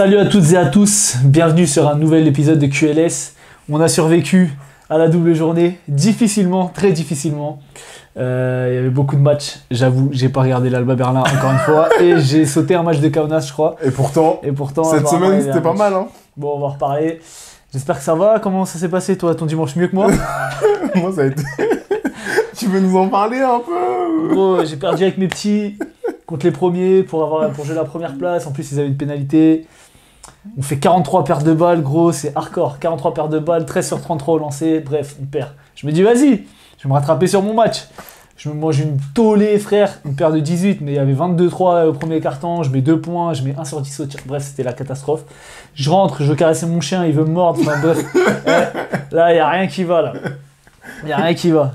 Salut à toutes et à tous, bienvenue sur un nouvel épisode de QLS. On a survécu à la double journée, difficilement, très difficilement. Euh, il y avait beaucoup de matchs, j'avoue, j'ai pas regardé l'Alba Berlin encore une fois, et j'ai sauté un match de Kaunas, je crois. Et pourtant, Et pourtant, cette semaine c'était pas mal. Hein. Bon, on va reparler. J'espère que ça va. Comment ça s'est passé, toi, ton dimanche? Mieux que moi? Moi ça a été. tu veux nous en parler un peu Gros, j'ai perdu avec mes petits contre les premiers pour, avoir, pour jouer la première place. En plus, ils avaient une pénalité. On fait 43 pertes de balles, gros, c'est hardcore. 43 pertes de balles, 13 sur 33 au lancer. Bref, on perd. Je me dis, vas-y, je vais me rattraper sur mon match. Je me mange une tollée, frère. Une paire de 18, mais il y avait 22-3 au premier carton. Je mets 2 points, je mets 1 sur 10 au tir. Bref, c'était la catastrophe. Je rentre, je veux caresser mon chien, il veut me mordre. Enfin, bref. Ouais, là, il n'y a rien qui va, là. Il n'y a rien qui va.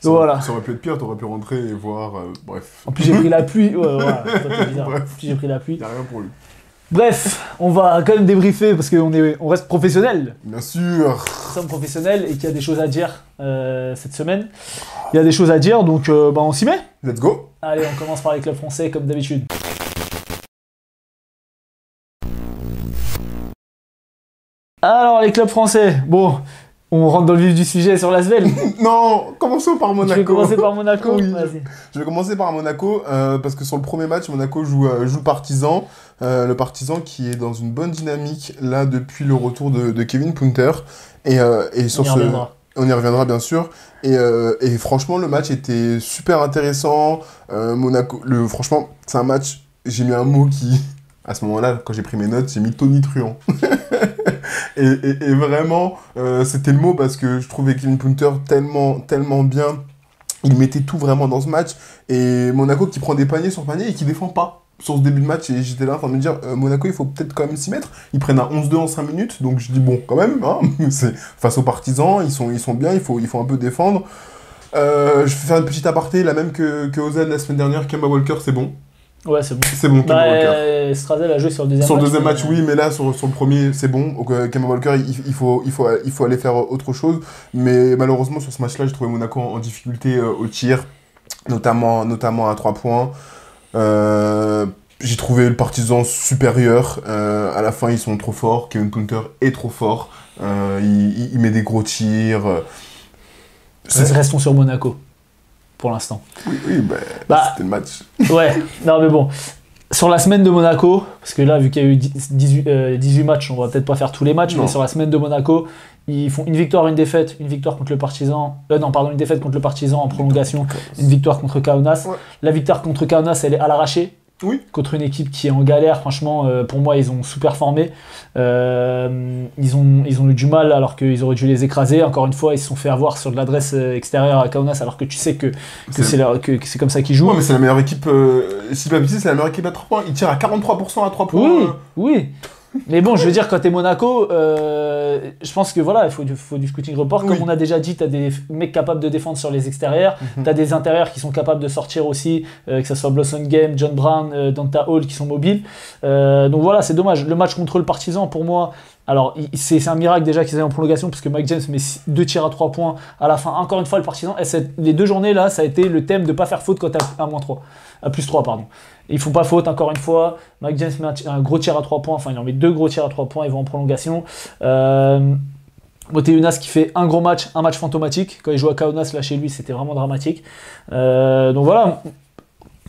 ça, voilà. ça aurait pu être pire, t'aurais pu rentrer et voir. euh, bref, En plus, j'ai pris la pluie. Ouais, voilà, j'ai pris la pluie. y a rien pour lui. Bref, on va quand même débriefer parce qu'on on reste professionnel. Bien sûr Nous sommes professionnels et qu'il y a des choses à dire euh, cette semaine. Il y a des choses à dire, donc euh, bah, on s'y met. Let's go Allez, on commence par les clubs français comme d'habitude. Alors, les clubs français. Bon, on rentre dans le vif du sujet sur l'Asvel. Non Commençons par Je Monaco vais commencer par Monaco. Oui. Je vais commencer par Monaco euh, parce que sur le premier match, Monaco joue, euh, joue Partizan. Euh, le Partizan qui est dans une bonne dynamique là depuis le retour de, de Kevin Punter. Et, euh, et On sur y ce. reviendra. On y reviendra bien sûr. Et, et franchement, le match était super intéressant. Monaco, le, franchement, c'est un match. J'ai mis un mot qui, à ce moment-là, quand j'ai pris mes notes, j'ai mis Tony Truant. et, et- vraiment, euh, c'était le mot parce que je trouvais Kevin Punter tellement, tellement bien. Il mettait tout vraiment dans ce match. Et Monaco qui prend des paniers sur paniers et qui défend pas sur ce début de match. Et j'étais là en train de me dire, euh, Monaco, il faut peut-être quand même s'y mettre. Ils prennent un 11-2 en 5 minutes. Donc je dis, bon, quand même, hein, c'est face aux partisans, ils sont, ils sont bien, il faut, il faut un peu défendre. Euh, je vais faire une petite aparté, la même que, que Ozan la semaine dernière. Kemba Walker, c'est bon. Ouais, c'est bon. C'est bon, Kemba Walker. euh, Strazel a joué sur le deuxième Sur match. le deuxième mais- match, oui, mais là, sur, sur le premier, c'est bon. Donc, euh, Kemba Walker, il, il faut, il, faut, il faut aller faire autre chose. Mais malheureusement, sur ce match-là, j'ai trouvé Monaco en, en difficulté euh, au tir, notamment, notamment à 3 points. Euh, j'ai trouvé le partisan supérieur. Euh, à la fin, ils sont trop forts. Kevin Punter est trop fort. Euh, il, met des gros tirs. Euh, Restons sur Monaco. Pour l'instant. Oui, oui, bah, Bah, c'était le match. Ouais, non mais bon. Sur la semaine de Monaco, parce que là, vu qu'il y a eu 10 18, euh, 18 matchs, on va peut-être pas faire tous les matchs, Non. mais sur la semaine de Monaco, ils font une victoire, une défaite, une victoire contre le Partizan, euh, non, pardon, une défaite contre le Partizan en prolongation, une victoire contre Kaunas. Ouais. La victoire contre Kaunas, elle est à l'arraché. Oui. Contre une équipe qui est en galère, franchement, euh, pour moi, ils ont sous-performé. Euh, ils, ont, ils ont eu du mal alors qu'ils auraient dû les écraser. Encore une fois, ils se sont fait avoir sur de l'adresse euh, extérieure à Kaunas alors que tu sais que, que C'est- comme ça qu'ils jouent. Ouais, mais c'est la meilleure équipe. Euh, si c'est la meilleure équipe à 3 points. Il tire à 43% à 3 points. Oui, euh. oui. Mais bon, je veux dire, quand t'es Monaco, euh, je pense que voilà, il faut du, faut du scouting report. Comme Oui. on a déjà dit, t'as des mecs capables de défendre sur les extérieurs. Mhm. T'as des intérieurs qui sont capables de sortir aussi, euh, que ce soit Blossom Game, John Brown, euh, Danta Hall qui sont mobiles. Euh, donc voilà, c'est dommage. Le match contre le Partizan, pour moi, alors c'est un miracle déjà qu'ils aient en prolongation, parce que Mike James met deux tirs à trois points à la fin. Encore une fois, le cette- les deux journées là, ça a été le thème de pas faire faute quand t'as à moins 3. À plus 3, pardon. Ils font pas faute, encore une fois. Mike James met un, gros tir à 3 points, enfin il en met deux gros tirs à 3 points, ils vont en prolongation. Euh, Moteunas qui fait un gros match, un match fantomatique. Quand il joue à Kaunas, là chez lui, c'était vraiment dramatique. Euh, donc voilà,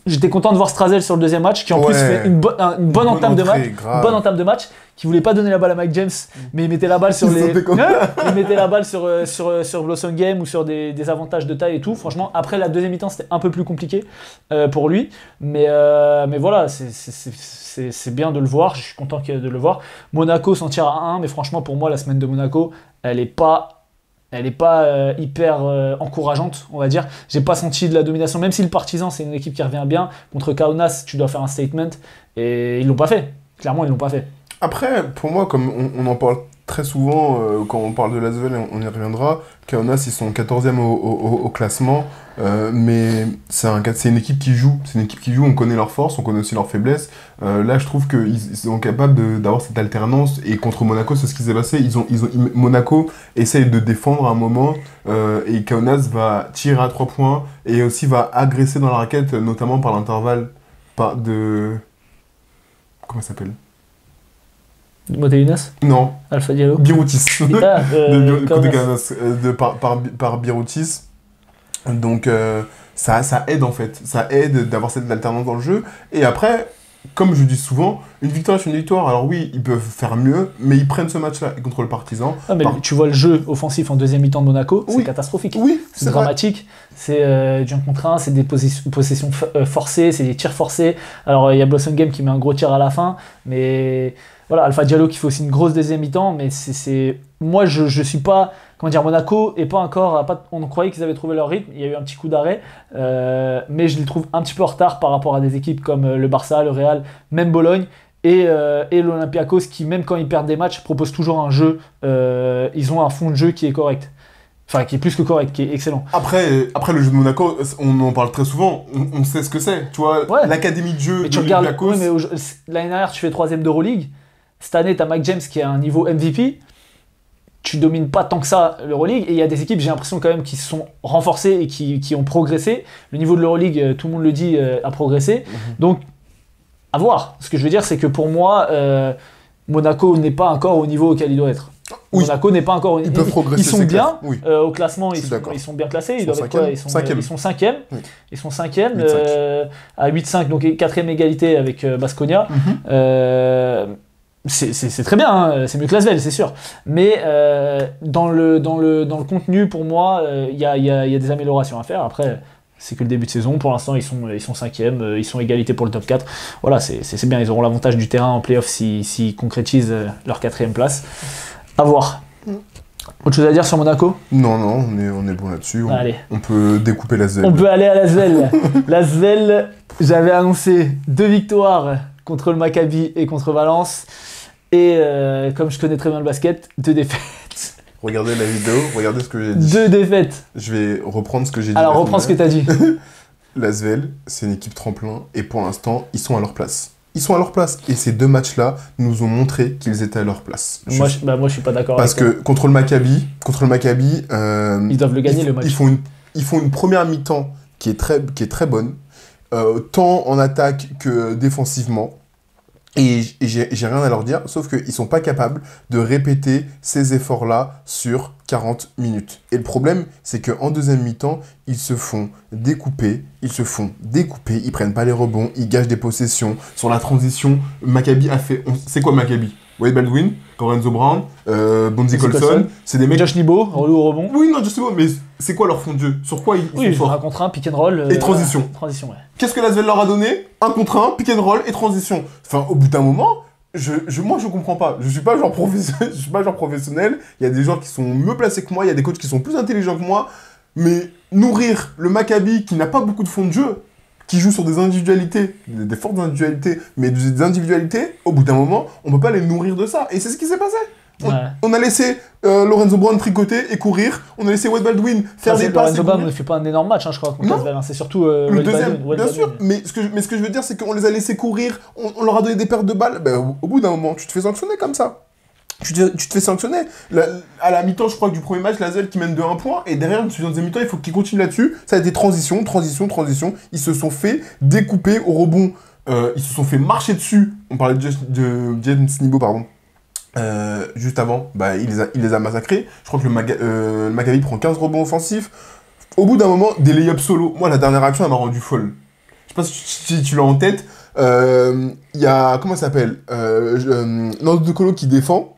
j'étais content de voir Strazel sur le deuxième match, qui en plus fait une, bonne- un- une bonne entame de match. grave. Une bonne entame de match, qui voulait pas donner la balle à Mike James, mais il mettait la balle sur Il les. il mettait la balle sur, euh, sur, euh, sur Blossom Game ou sur des, des avantages de taille et tout. Franchement, après la deuxième mi-temps, c'était un peu plus compliqué euh, pour lui. Mais, euh, mais voilà, c'est- bien de le voir. Je suis content de le voir. Monaco s'en tire à 1, mais franchement, pour moi, la semaine de Monaco, elle est pas. Elle n'est pas euh, hyper euh, encourageante, on va dire. J'ai pas senti de la domination, même si le Partisan c'est une équipe qui revient bien. Contre Kaunas, tu dois faire un statement, et ils l'ont pas fait. Clairement, ils l'ont pas fait. Après, pour moi, comme on, on en parle très souvent euh, quand on parle de Lasvel, on, y reviendra, Kaunas, ils sont 14e au, classement, euh, mais c'est un, une équipe qui joue. C'est une équipe qui joue, on connaît leurs forces, on connaît aussi leurs faiblesses. Euh, là, je trouve qu'ils ils sont capables d'avoir cette alternance, et contre Monaco, c'est ce qui s'est passé. Ils ont, ils ont, Monaco essaye de défendre à un moment, et Kaunas va tirer à 3 points, et aussi va agresser dans la raquette, notamment par l'intervalle de... Comment ça s'appelle? Moté Younes Non, Alpha Diallo Biroutis. Euh, de, par, par, par Biroutis. Donc euh, ça, ça aide en fait. Ça aide d'avoir cette alternance dans le jeu. Et après, comme je dis souvent, une victoire c'est une victoire. Alors oui, ils peuvent faire mieux, mais ils prennent ce match-là contre le Partisan. Ah, mais Par- tu vois le jeu offensif en deuxième mi-temps de Monaco, c'est catastrophique. Oui, C'est dramatique, c'est euh, du un contre un, c'est des possessions, euh, forcées, c'est des tirs forcés. Alors il y a Blossom Game qui met un gros tir à la fin, mais voilà, Alpha Diallo qui fait aussi une grosse deuxième mi-temps, mais c'est- c'est. Moi je, je suis pas. Comment dire, Monaco est pas encore. pas- on croyait qu'ils avaient trouvé leur rythme, il y a eu un petit coup d'arrêt, euh, mais je les trouve un petit peu en retard par rapport à des équipes comme euh, le Barça, le Real, même Bologne. Et, euh, et l'Olympiakos qui, même quand ils perdent des matchs, proposent toujours un jeu. euh, ils ont un fond de jeu qui est correct. Enfin, qui est plus que correct, qui est excellent. Après, après, le jeu de Monaco, on en parle très souvent. On, on sait ce que c'est. Tu vois, Ouais. l'académie de jeu Mais de l'Olympiakos. mais l'année dernière, tu fais troisième d'Euroleague. Cette année, tu as Mike James qui est à un niveau MVP. Tu domines pas tant que ça l'Euroleague. Et il y a des équipes, j'ai l'impression quand même, qui se sont renforcées et qui, qui ont progressé. Le niveau de l'Euroleague, euh, tout le monde le dit, euh, a progressé. Mhm. Donc, à voir. Ce que je veux dire, c'est que pour moi, euh, Monaco n'est pas encore au niveau auquel il doit être. Oui. Monaco n'est pas encore au Ils peuvent progresser. Ils sont bien. Oui. euh, au classement, ils sont, ils bien classés. Ils, Ils sont quoi cinquième. ils sont, Cinquième. ils sont cinquième. Oui. Ils sont cinquième 8-5. euh, à 8-5, donc quatrième égalité avec Basconia. Mhm. Euh, c'est- très bien, hein, c'est mieux que Lasvel, c'est sûr. Mais euh, dans, le, dans, le, dans le contenu, pour moi, euh, il y, a, il y a- il y a des améliorations à faire. Après, c'est que le début de saison. Pour l'instant, ils sont, ils sont cinquième, euh, ils sont égalité pour le top 4. Voilà, c'est bien. Ils auront l'avantage du terrain en playoff s'ils s'ils concrétisent euh, leur quatrième place. À voir. Mm. Autre chose à dire sur Monaco? Non, non, on est, on est bon là-dessus. On, peut découper la. On peut aller à Lasvel. Lasvel, j'avais annoncé deux victoires contre le Maccabi et contre Valence. Et euh, comme je connais très bien le basket, deux défaites. Regardez la vidéo, regardez ce que j'ai dit. Deux défaites. Je vais reprendre ce que j'ai dit. Alors reprends ce que semaine tu as dit. L'Asvel, c'est une équipe tremplin et pour l'instant, ils sont à leur place. Ils sont à leur place. Et ces deux matchs-là nous ont montré qu'ils étaient à leur place. Moi, je, bah, moi, je suis pas d'accord Parce avec que contre le Maccabi, contre le Maccabi, euh, Ils doivent le gagner, ils, le match. Ils font une, ils font une première mi-temps qui est très, qui est très bonne, euh, tant en attaque que défensivement. Et j'ai rien à leur dire, sauf qu'ils sont pas capables de répéter ces efforts-là sur 40 minutes. Et le problème, c'est qu'en deuxième mi-temps, ils se font découper, ils se font découper, ils prennent pas les rebonds, ils gâchent des possessions. Sur la transition, Maccabi a fait... C'est quoi Maccabi? Wade Baldwin, Lorenzo Brown, euh, Bonzi Colson, c'est des mecs... Josh Nibo, relou au rebond. Oui, non, justement, mais c'est quoi leur fond de jeu? Sur quoi ils, Oui, sont un forts? contre un, pick and roll. euh, Et transition. Transition, ouais. Qu'est-ce que Lasvel leur a donné? Un contre un, pick and roll et transition. Enfin, au bout d'un moment, je, je, moi, je comprends pas. Je suis pas genre professionnel. Je suis pas genre professionnel. Il y a des gens qui sont mieux placés que moi. Il y a des coachs qui sont plus intelligents que moi. Mais nourrir le Maccabi qui n'a pas beaucoup de fond de jeu, qui joue sur des individualités, des, des fortes individualités, mais des individualités, au bout d'un moment, on peut pas les nourrir de ça. Et c'est ce qui s'est passé. On, Ouais. on a laissé euh, Lorenzo Brown tricoter et courir. On a laissé Wade Baldwin faire des passes. Lorenzo Brown ne fait pas un énorme match, hein, je crois. C'est surtout euh, Le Wade deuxième, Baldwin, Wade bien Baldwin. sûr. Mais ce, que je, mais ce que je veux dire, c'est qu'on les a laissés courir, on, on leur a donné des pertes de balles. Ben, au, au bout d'un moment, tu te fais sanctionner comme ça. Tu te, tu fais sanctionner. La- à la mi-temps, je crois que du premier match, Lazel qui mène de 1 point. Et derrière, sur deuxième mi-temps, il faut qu'ils continuent là-dessus. Ça a été transition, transition, transition. Ils se sont fait découper au rebond. Euh, ils se sont fait marcher dessus. On parlait de, de James Nibo, pardon. Euh, juste avant, bah, il, les a, il les a massacrés. Je crois que le, Maga- euh, le prend 15 rebonds offensifs. Au bout d'un moment, des lay-ups solo. Moi, la dernière action, elle m'a rendu folle. Je sais pas si, tu l'as en tête. Il y a, comment ça s'appelle? Euh, Nando De Colo qui défend.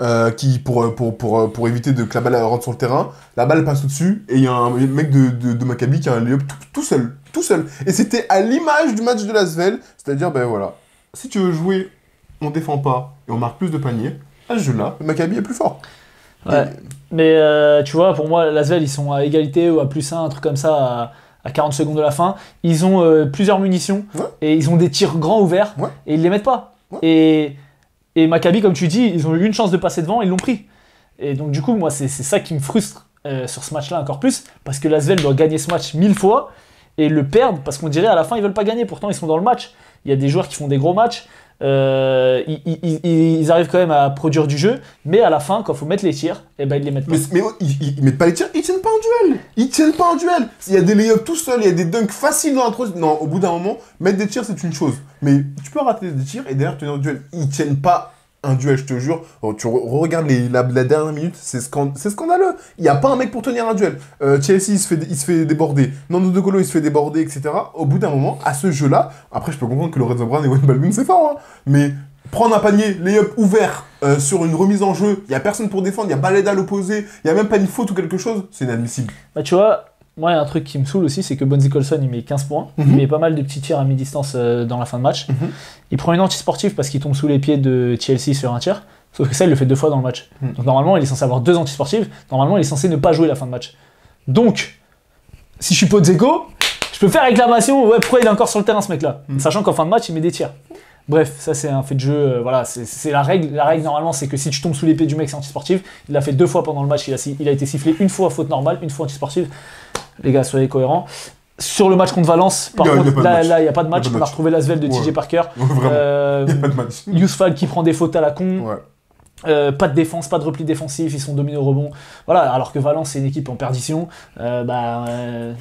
Euh, qui pour, pour, pour, pour éviter de, que la balle rentre sur le terrain, la balle passe au-dessus et il y a un mec de, de, de Maccabi qui a un lay-up tout, tout seul, tout seul. Et c'était à l'image du match de Lasvel, c'est-à-dire ben voilà, si tu veux jouer, on défend pas et on marque plus de paniers, à ce jeu-là, Maccabi est plus fort. Ouais. Mais euh, tu vois, pour moi, Lasvel, ils sont à égalité ou à plus 1, un truc comme ça, à, à 40 secondes de la fin. Ils ont euh, plusieurs munitions Ouais. et ils ont des tirs grands ouverts Ouais. et ils les mettent pas. Ouais. Et, et Maccabi, comme tu dis, ils ont eu une chance de passer devant, ils l'ont pris. Et donc, du coup, moi, c'est ça qui me frustre euh, sur ce match-là encore plus parce que Lasvel doit gagner ce match mille fois et le perdre parce qu'on dirait à la fin, ils veulent pas gagner. Pourtant, ils sont dans le match. Il y a des joueurs qui font des gros matchs. Euh, ils, arrivent quand même à produire du jeu, mais à la fin, quand il faut mettre les tirs, et ben ils les mettent pas. Mais, oh, ils, ils- mettent pas les tirs, ils tiennent pas en duel. Ils tiennent pas en duel. Il y a des layups tout seuls, il y a des dunks faciles dans troisième. Non, au bout d'un moment, mettre des tirs, c'est une chose. Mais tu peux rater des tirs et derrière tenir en duel. Ils tiennent pas un duel, je te jure. Oh, tu re- regardes la, dernière minute, c'est scan- c'est scandaleux. Il y a pas un mec pour tenir un duel. Euh, Chelsea, il se, fait, il se fait déborder. Nando De Colo, il se fait déborder, etc. Au bout d'un moment, à ce jeu-là, après, je peux comprendre que Lorenzo Brown et Wayne Baldwin, c'est fort. hein. Mais prendre un panier, layup ouvert euh, sur une remise en jeu, il y a personne pour défendre, il y a Baleda à l'opposé, il y a même pas une faute ou quelque chose, c'est inadmissible. Bah, tu vois, moi, il y a un truc qui me saoule aussi, c'est que Bonzi Colson, il met 15 points. Mhm. Il met pas mal de petits tirs à mi-distance euh, dans la fin de match. Mhm. Il prend une anti-sportive parce qu'il tombe sous les pieds de Chelsea sur un tir. Sauf que ça, il le fait deux fois dans le match. Mhm. Donc normalement, il est censé avoir deux anti-sportives. Normalement, il est censé ne pas jouer la fin de match. Donc, si je suis Podzeko, je peux faire réclamation. Ouais, pourquoi il est encore sur le terrain, ce mec-là Mhm. Sachant qu'en fin de match, il met des tirs. Bref, ça c'est un fait de jeu. euh, voilà, c'est- la règle. La règle normalement, c'est que si tu tombes sous les pieds du mec, c'est anti-sportif. Il l'a fait deux fois pendant le match. Il a, il a été sifflé une fois faute normale, une fois anti-sportive. Les gars, soyez cohérents. Sur le match contre Valence, par contre, là, il n'y a pas de match. On a retrouvé l'Asvel de Ouais. TJ Parker. Vraiment, Euh, y a pas de match. Yousfal qui prend des fautes à la con. Ouais. Euh, pas de défense, pas de repli défensif, ils sont dominés au rebond. Voilà, alors que Valence c'est une équipe en perdition. Euh, bah, euh,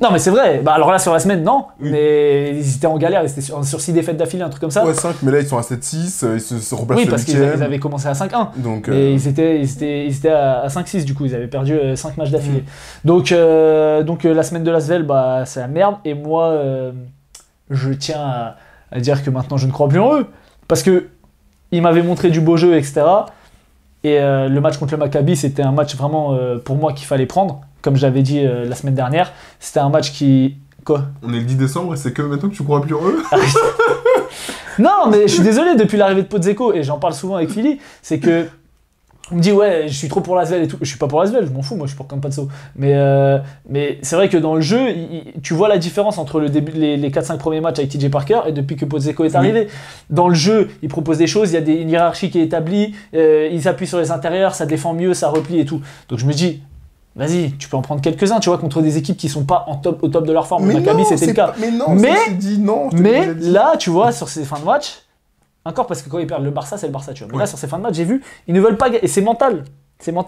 Non mais c'est vrai, bah, alors là sur la semaine non, Oui. mais ils étaient en galère, ils étaient sur, sur 6 défaites d'affilée, un truc comme ça. Ouais, 5, mais là ils sont à 7-6, euh, ils se, se replacent oui, parce qu'ils 8ème. ils avaient commencé à 5-1. Donc, Mais euh, ils étaient, ils étaient, ils étaient à, 5-6 du coup, ils avaient perdu 5 matchs d'affilée. Mm. Donc, euh, donc euh, la semaine de Lasvel, bah, c'est la merde. Et moi, euh, je tiens à, à dire que maintenant je ne crois plus en eux. Parce que ils m'avaient montré du beau jeu, etc. Et euh, le match contre le Maccabi, c'était un match vraiment euh, pour moi qu'il fallait prendre. Comme je l'avais dit euh, la semaine dernière, c'était un match qui. Quoi on est le 10 décembre et c'est que maintenant que tu crois plus en eux Non, mais je suis désolé, depuis l'arrivée de Podzeko, et j'en parle souvent avec Philly, c'est que. On me dit, ouais, je suis trop pour l'Asvel et tout. Je suis pas pour l'Asvel, je m'en fous, moi je suis pour Campazzo. Mais, euh, mais c'est vrai que dans le jeu, il- tu vois la différence entre le début, les, les 4-5 premiers matchs avec TJ Parker et depuis que Podzeko est Oui. arrivé. Dans le jeu, il propose des choses, il y a des, une hiérarchie qui est établie, euh, ils appuient sur les intérieurs, ça défend mieux, ça replie et tout. Donc je me dis, vas-y, tu peux en prendre quelques-uns, tu vois, contre des équipes qui sont pas en top, au top de leur forme. Maccabi, non, c'était le cas. pas- Mais non, Mais- dit non. Mais là, tu vois, sur ces fins de match, encore parce que quand ils perdent le Barça, c'est le Barça, tu vois. Mais Ouais. là, sur ces fins de match, j'ai vu, ils ne veulent pas gagner. Et c'est mental.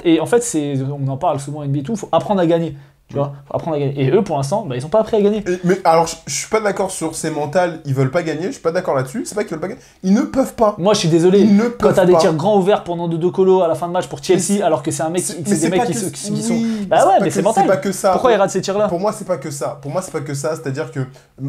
Et en fait, c'est, on en parle souvent en NBA et tout, faut apprendre à gagner. Tu vois, faut apprendre à gagner. Et eux, pour l'instant, bah, ils n'ont pas appris à gagner. Et- mais alors, je, je suis pas d'accord sur ces mentales, ils veulent pas gagner, je suis pas d'accord là-dessus, c'est pas qu'ils veulent pas gagner, ils ne peuvent pas. Moi, je suis désolé. Ils ne Quand t'as des tirs grands ouverts pendant de Colo à la fin de match pour Chelsea, alors que c'est un mec, C'est- des mecs qui, se- qui sont. Bah ouais, mais c'est mental. pas que ça. Pourquoi ils ratent ces tirs-là? Pour moi, c'est pas que ça. Pour moi, c'est pas que ça. C'est-à-dire que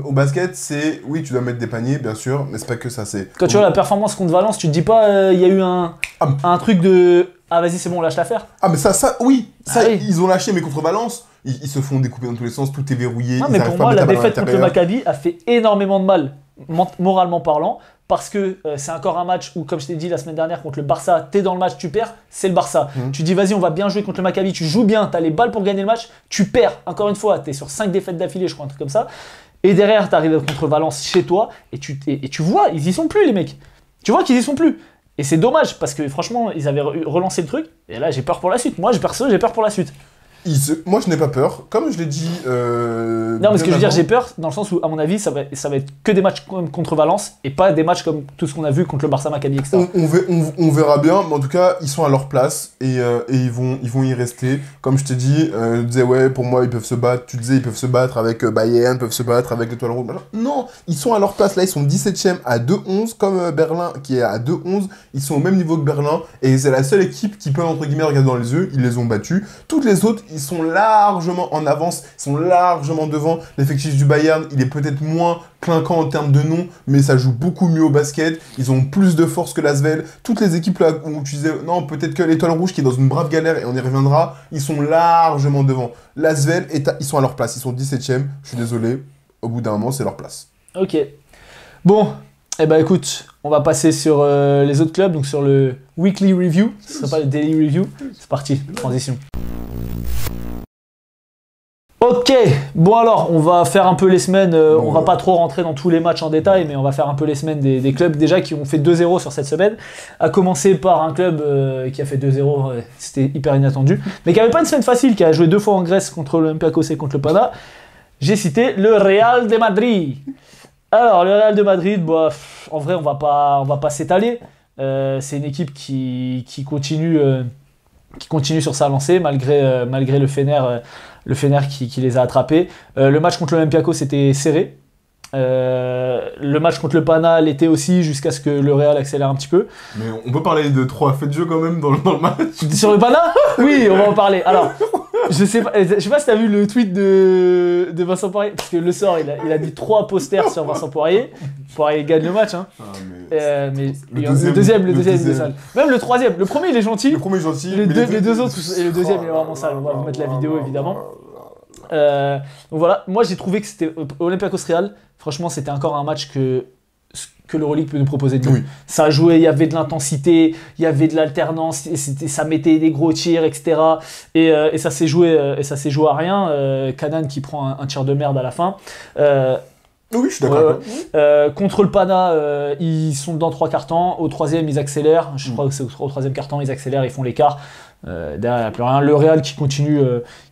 au basket, c'est oui, tu dois mettre des paniers, bien sûr, mais c'est pas que ça. C'est Quand tu vois la performance contre Valence, tu te dis pas, euh, il y a eu un, Ah, un truc de. Ah, vas-y, c'est bon, lâche l'affaire. Ah, mais ça, ça, oui, ça, Ah ils ont lâché, mais contre Valence, ils, ils se font découper dans tous les sens, tout est verrouillé. Non, mais pour moi, la défaite contre le. Maccabi a fait énormément de mal, ment- moralement parlant, parce que euh, c'est encore un match où, comme je t'ai dit la semaine dernière contre le Barça, t'es dans le match, tu perds, c'est le Barça. Mhm. Tu dis, vas-y, on va bien jouer contre le Maccabi, tu joues bien, t'as les balles pour gagner le match, tu perds. Encore une fois, t'es sur 5 défaites d'affilée, je crois, un truc comme ça. Et derrière, t'arrives contre Valence chez toi, et tu, et, et tu vois, ils y sont plus, les mecs. Tu vois qu'ils y sont plus. Et c'est dommage, parce que franchement, ils avaient re- relancé le truc, et là, j'ai peur pour la suite. Moi, perso, j'ai peur pour la suite. Se- Moi, je n'ai pas peur. Comme je l'ai dit. euh, Non, mais ce que je veux dire, j'ai peur dans le sens où, à mon avis, ça va, ça va être que des matchs contre Valence et pas des matchs comme tout ce qu'on a vu contre le Barça Maccabi, etc. On, on, ve- on- on verra bien, mais en tout cas, ils sont à leur place et, euh, et ils, vont, ils vont y rester. Comme je t'ai dit, euh, je disais, ouais, pour moi, ils peuvent se battre. Tu disais, ils peuvent se battre avec euh, Bayern, ils peuvent se battre avec l'Étoile Rouge. Non, ils sont à leur place. Là, ils sont 17ème à 2-11, comme Berlin qui est à 2-11. Ils sont au même niveau que Berlin et c'est la seule équipe qui peut, entre guillemets, regarder dans les yeux. Ils les ont battus. Toutes les autres, ils sont largement en avance, ils sont largement devant. L'effectif du Bayern, il est peut-être moins clinquant en termes de nom, mais ça joue beaucoup mieux au basket. Ils ont plus de force que l'Asvel. Toutes les équipes là où tu disais, non, peut-être que l'Étoile Rouge qui est dans une brave galère et on y reviendra, ils sont largement devant. L'Asvel, ils sont à leur place, ils sont 17ème. Je suis désolé, au bout d'un moment, c'est leur place. Ok. Bon, eh ben écoute, on va passer sur euh, les autres clubs, donc sur le weekly review. Ce serait pas le daily review. C'est parti, transition. Ok, bon alors, on va faire un peu les semaines, euh, Bon, on va pas trop rentrer dans tous les matchs en détail, mais on va faire un peu les semaines des, des clubs déjà qui ont fait 2-0 sur cette semaine. À commencer par un club euh, qui a fait 2-0, ouais, c'était hyper inattendu, mais qui avait pas une semaine facile, qui a joué deux fois en Grèce contre l'Olympiakos et contre le Pana. J'ai cité le Real de Madrid. Alors, le Real de Madrid, bah, pff, en vrai, on va pas, on va pas s'étaler. Euh, c'est une équipe qui, qui continue, qui continue sur sa lancée malgré, euh, malgré le Fener, euh, le Fener qui, qui les a attrapés. Euh, le match contre l'Olympiakos c'était serré. Le match contre le Pana l'était aussi jusqu'à ce que le Real accélère un petit peu. Mais on peut parler de trois faits de jeu quand même dans, le- dans le match. Sur le Pana Oui, on va en parler. Alors, je sais pas, je sais pas si t'as vu le tweet de, de Vincent Poirier, parce que le sort, il a, il a mis trois posters sur Vincent Poirier. Poirier gagne le match, hein. Ah, mais... Euh, mais Le deuxième, le deuxième, le le deuxième, il est deuxième. sale. Même le troisième, le premier il est gentil. Le premier est gentil. Les mais deux- les deux autres, et le deuxième, il est vraiment Oh sale. On va vous mettre la vidéo, évidemment. Euh, donc voilà, moi j'ai trouvé que c'était Olympiakos Real. Franchement, c'était encore un match que que l'Euroleague peut nous proposer de. Oui. Ça jouait, il y avait de l'intensité, il y avait de l'alternance, ça mettait des gros tirs, etc. Et, euh, et ça s'est joué, euh, et ça s'est joué à rien. Euh, Kanan qui prend un, un tir de merde à la fin. Euh, Oui, je suis d'accord. Contre le Pana, ils sont dans trois cartons. Au troisième, ils accélèrent. Je Mm. crois que c'est au, au troisième carton, ils accélèrent, ils font l'écart. Derrière, il n'y a plus rien. Le Real qui continue.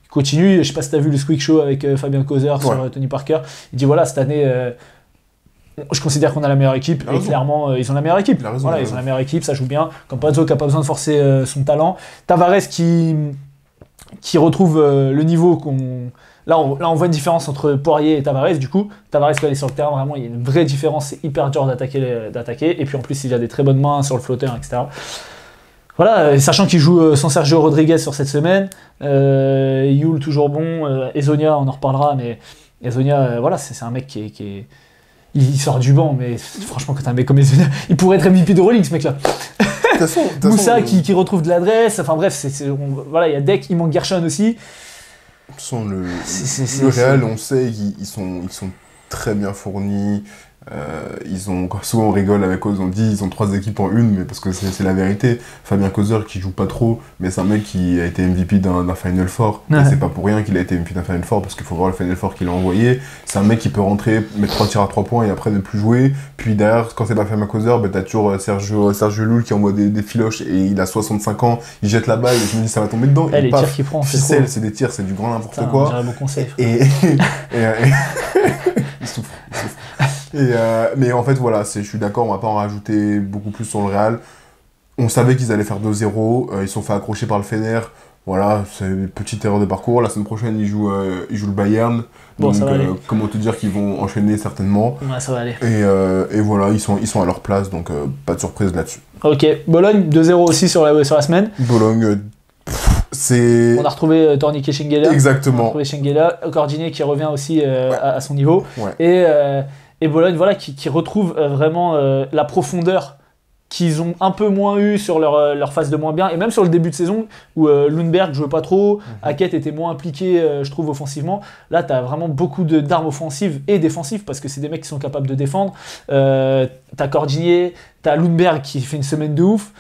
continue. Je sais pas si tu as vu le Squeak Show avec Fabien Causer sur Ouais. Tony Parker. Il dit voilà, cette année, je considère qu'on a la meilleure équipe. A Et clairement, euh, ils ont la meilleure équipe. A raison, voilà, il a ils ont la meilleure équipe, ça joue bien. Campazzo qui n'a pas besoin de forcer euh, son talent. Tavares qui, qui retrouve euh, le niveau qu'on. Là on, là, on voit une différence entre Poirier et Tavares. Du coup, Tavares, il est sur le terrain, vraiment, il y a une vraie différence. C'est hyper dur d'attaquer. Et puis en plus, il a des très bonnes mains sur le flotteur, etc. Voilà, sachant qu'il joue sans Sergio Rodriguez sur cette semaine. Euh, Yul, toujours bon. Ezonia, on en reparlera, mais Ezonia, voilà, c'est c'est un mec qui est. qui est- il sort du banc, mais franchement, quand t'as un mec comme Ezonia, il pourrait être MVP de Rolling, ce mec-là. Moussa qui, qui retrouve de l'adresse. Enfin bref, c'est, voilà, il y a Deck, il manque Gershon aussi. Façon, le, c'est- le Real, on sait qu'ils sont, ils sont très bien fournis. Euh, ils ont, souvent on rigole avec eux, ils ont dit ils ont trois équipes en une, mais parce que c'est la vérité. Fabien Causer qui joue pas trop, mais c'est un mec qui a été MVP d'un Final Four. Ouais. Et c'est pas pour rien qu'il a été MVP d'un Final Four, parce qu'il faut voir le Final Four qu'il a envoyé. C'est un mec qui peut rentrer, mettre trois tirs à trois points et après ne plus jouer. Puis derrière, quand c'est pas Fabien Causer, bah, t'as toujours euh, Sergio, Sergio Loul qui envoie des, des filoches et il a 65 ans, il jette la balle et je me dis ça va tomber dedans. Eh, et les paf, tirs qu'il prend, c'est des tirs, c'est du grand n'importe quoi. on dirait mon conseil. Et, et, et- il souffre, il souffre. Et, euh, mais en fait, voilà, je suis d'accord, on va pas en rajouter beaucoup plus sur le Real. On savait qu'ils allaient faire 2-0, euh, ils se sont fait accrocher par le Fener. Voilà, c'est une petite erreur de parcours. La semaine prochaine, ils jouent, euh, ils jouent le Bayern. Bon, donc, ça va aller. euh, comment te dire qu'ils vont enchaîner certainement. Ouais, ça va aller. Et, et voilà, ils sont, ils sont à leur place, donc pas de surprise là-dessus. Ok, Bologne 2-0 aussi sur la, sur la semaine. Bologne, c'est. On a retrouvé euh, Torniquet Schengelia. On a Exactement. retrouvé Schengelia. Cordinier qui revient aussi euh, Ouais. à, à son niveau. Ouais. Et, euh, et Bologne, voilà, qui, qui retrouve euh, vraiment euh, la profondeur qu'ils ont un peu moins eu sur leur, euh, leur phase de moins bien, et même sur le début de saison où euh, Lundberg jouait pas trop, Mhm. Hackett était moins impliqué, euh, je trouve, offensivement. Là, tu as vraiment beaucoup d'armes offensives et défensives parce que c'est des mecs qui sont capables de défendre. Euh, t'as Cordinier, t'as Lundberg qui fait une semaine de ouf.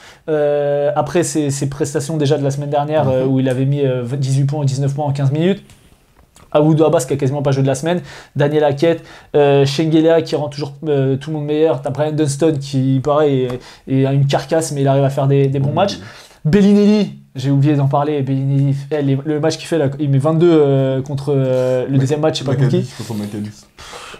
Après ses, ses prestations déjà de la semaine dernière Mhm. où il avait mis euh, 18 points ou 19 points en 15 minutes. Aoudou Abbas qui a quasiment pas joué de la semaine, Daniel Hackett, euh, qui rend toujours euh, tout le monde meilleur, t'as Brian Dunston qui pareil est, est une carcasse mais il arrive à faire des, des bons matchs. Bellinelli, j'ai oublié d'en parler, Bellinelli, le match qu'il fait là, il met 22 euh, contre euh, le Mac- deuxième match, je sais pas contre qui.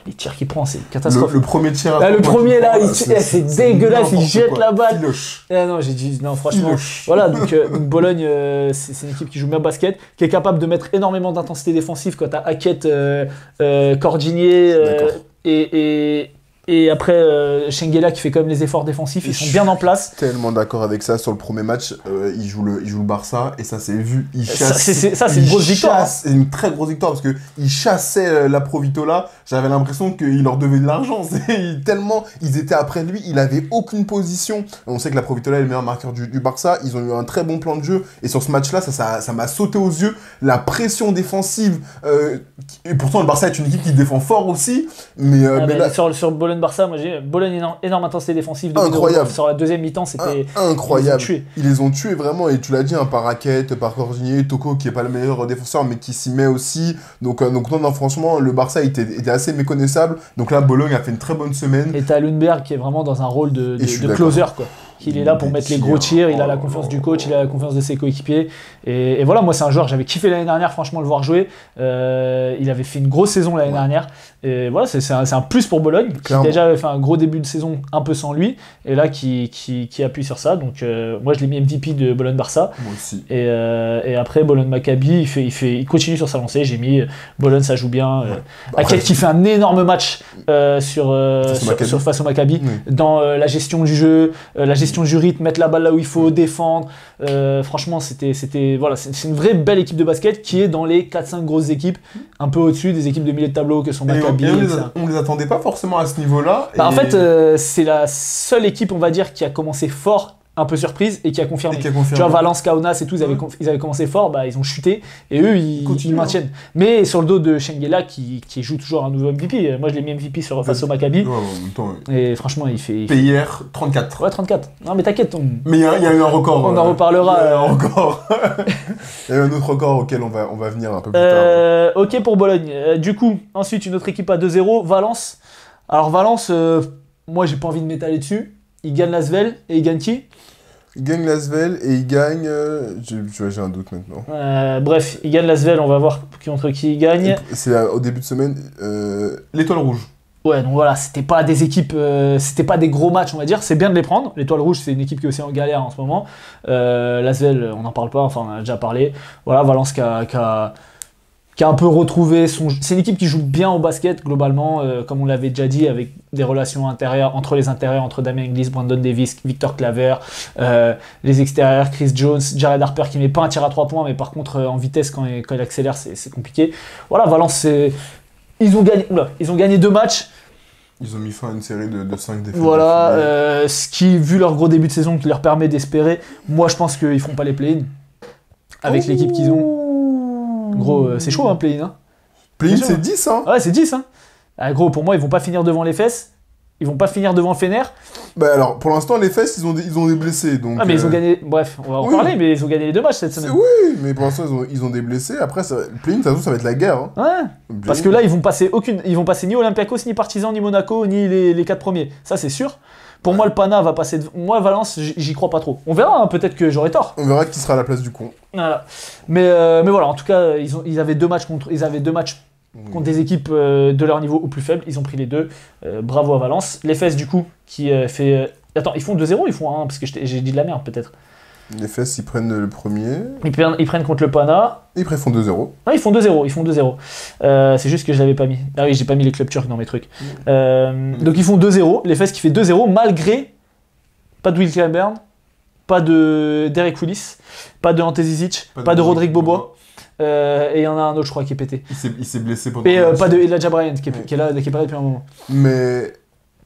Les tirs qu'il prend c'est Le, catastrophe. le premier tir. Là, le premier, là, il- eh, c'est dégueulasse, il jette la balle. Eh non, j'ai dit non franchement. Voilà, donc, euh, donc Bologne, euh, c'est une équipe qui joue bien au basket, qui est capable de mettre énormément d'intensité défensive quand t'as Hackett, euh, euh, euh, et, et après euh, Schengelia qui fait quand même les efforts défensifs, ils sont bien en place. Tellement d'accord avec ça. Sur le premier match, euh, il, joue le, il joue le Barça et ça s'est vu. Il Ça, chasse. c'est- c'est- ça, c'est une grosse victoire, C'est une très grosse victoire parce que il chassait euh, la Provitola. J'avais l'impression qu'il leur devait de l'argent. C'est- il- Tellement ils étaient après lui, il avait aucune position. On sait que la Provitola est le meilleur marqueur du, du Barça. Ils ont eu un très bon plan de jeu et sur ce match-là, ça, ça, ça m'a sauté aux yeux. La pression défensive. euh, et pourtant, le Barça est une équipe qui défend fort aussi, mais, Ah, mais mais là, sur, sur Bologne-Barça, moi j'ai Bologne énorme, énorme intensité défensive. Domino Incroyable. Sur la deuxième mi-temps, c'était un- incroyable. ils les ont tués. Ils les ont tués vraiment, et tu l'as dit, hein, par Raquette, par Cordinier, Toko qui est pas le meilleur défenseur, mais qui s'y met aussi. Donc, euh, donc non, non, franchement, le Barça était, était assez méconnaissable. Donc là, Bologne a fait une très bonne semaine. Et t'as Lundberg qui est vraiment dans un rôle de, de, de closer quoi. qu'il est là pour mettre les gros tirs, tirs, il a oh la là confiance du coach, il a la confiance de ses coéquipiers. Et, et voilà, moi c'est un joueur, j'avais kiffé l'année dernière, franchement, le voir jouer. Euh, il avait fait une grosse saison l'année Ouais. dernière. Et voilà, c'est un, un plus pour Bologne, qui Clairement. déjà avait fait un gros début de saison un peu sans lui, et là qui, qui, qui appuie sur ça. Donc euh, moi je l'ai mis MVP de Bologne-Barça. Moi aussi. Et, euh, et après, Bologne-Maccabi, il, fait, il, fait, il continue sur sa lancée. J'ai mis euh, Bologne, ça joue bien. Euh, Après, Hackett qui fait un énorme match sur, sur, Maccabi. sur- face au Maccabi Oui. dans la gestion du jeu, la gestion du rythme, mettre la balle là où il faut, défendre. Franchement, c'était, voilà, c'est, une vraie belle équipe de basket qui est dans les 4-5 grosses équipes, un peu au-dessus des équipes de milieu de tableau que sont Et on, Maccabi. et on les, a- on les attendait pas forcément à ce niveau-là. Bah, en fait, euh, c'est la seule équipe, on va dire, qui a commencé fort, un peu surprise, et qui a confirmé. qui a Tu vois, Valence, Kaunas et tout, ils avaient, ils avaient commencé fort, bah, ils ont chuté, et eux, ils, Ils continuent, ils maintiennent. Mais sur le dos de Shengela, qui, qui joue toujours un nouveau MVP, euh, moi je l'ai mis MVP sur, face au Maccabi, Ouais, temps, et franchement, il fait. il fait- PIR 34. Ouais, 34. Non, mais t'inquiète, on... Mais il y, a il y a eu un record. On euh, en reparlera, Il y a eu un euh. record. Il y a eu un autre record auquel on va, on va venir un peu plus tard. Euh, ok pour Bologne. Euh, du coup, ensuite, une autre équipe à 2-0, Valence. Alors, Valence, euh, moi j'ai pas envie de m'étaler dessus. Ils gagnent l'Asvel, et ils gagnent qui? Il gagne Lasvel et il gagne. euh, j'ai- tu vois, j'ai un doute maintenant. Euh, Bref, ils gagnent l'Asvel, on va voir qui- contre qui ils gagnent. C'est là, au début de semaine. euh, L'étoile rouge. Ouais, donc voilà, c'était pas des équipes, euh, c'était pas des gros matchs, on va dire. C'est bien de les prendre. L'Étoile Rouge, c'est une équipe qui est aussi en galère en ce moment. Euh, L'Asvel, on n'en parle pas, enfin, on en a déjà parlé. Voilà, Valence qui a, qui a- qui a un peu retrouvé son. C'est une équipe qui joue bien au basket, globalement, euh, comme on l'avait déjà dit, avec des relations intérieures, entre les intérieurs, entre Damien Inglis, Brandon Davis, Victor Claver, euh, les extérieurs, Chris Jones, Jared Harper qui met pas un tir à 3 points, mais par contre, euh, en vitesse, quand il, quand il accélère, c'est compliqué. Voilà, Valence, c'est. Ils ont gagné, oula, ils ont gagné deux matchs. Ils ont mis fin à une série de, de 5 défaites. Voilà, ce qui, vu leur gros début de saison, qui leur permet d'espérer, moi je pense qu'ils feront pas les play-in. Avec l'équipe qu'ils ont. Gros, euh, c'est chaud, hein, play-in. Hein. Play-in, c'est hein. 10, hein Ouais, c'est 10. Hein. Ah, gros, pour moi, ils vont pas finir devant les fesses. Ils vont pas finir devant le Fener. Bah alors, pour l'instant, les fesses, ils ont des, ils ont des blessés. Donc, Ah, mais ils ont euh, gagné. Bref, on va en oui. parler, mais ils ont gagné les deux matchs cette c'est- semaine. Oui, mais pour l'instant, ils ont, ils ont des blessés. Après, ça, le play-in, ça va être la guerre. hein. Ouais. Parce que là, ils vont passer aucune. Ils vont passer ni Olympiakos, ni Partizan, ni Monaco, ni les, les quatre premiers. Ça, c'est sûr. Pour moi, le Pana va passer. dev- Moi, Valence, j'y crois pas trop. On verra, hein, peut-être que j'aurai tort. On verra qui sera à la place du con. Voilà. Mais, euh, mais voilà, en tout cas, ils, ont, ils avaient deux matchs contre, ils avaient deux matchs contre des équipes euh, de leur niveau au plus faible. Ils ont pris les deux. Euh, bravo à Valence. Les fesses, du coup, qui fait. Attends, ils font 2-0 ils font 1 Parce que j'ai dit de la merde, peut-être. Les fesses, ils prennent le premier. Ils prennent, ils prennent contre le Pana. Et ils font 2-0. Non, ils font 2-0. Ils font 2-0. Euh, c'est juste que je l'avais pas mis. Ah oui, j'ai pas mis les clubs turcs dans mes trucs. Euh, donc ils font 2-0. Les fesses qui fait 2-0 malgré pas de Will Clyburn, pas de Derek Willis, pas de Ante Zizic, pas, de Rodrigue Bobois. Euh, et il y en a un autre, je crois, qui est pété. Il s'est, blessé pendant Et pas de Elijah Bryant qui est, Ouais. qui est là, qui est pas là depuis un moment. Mais.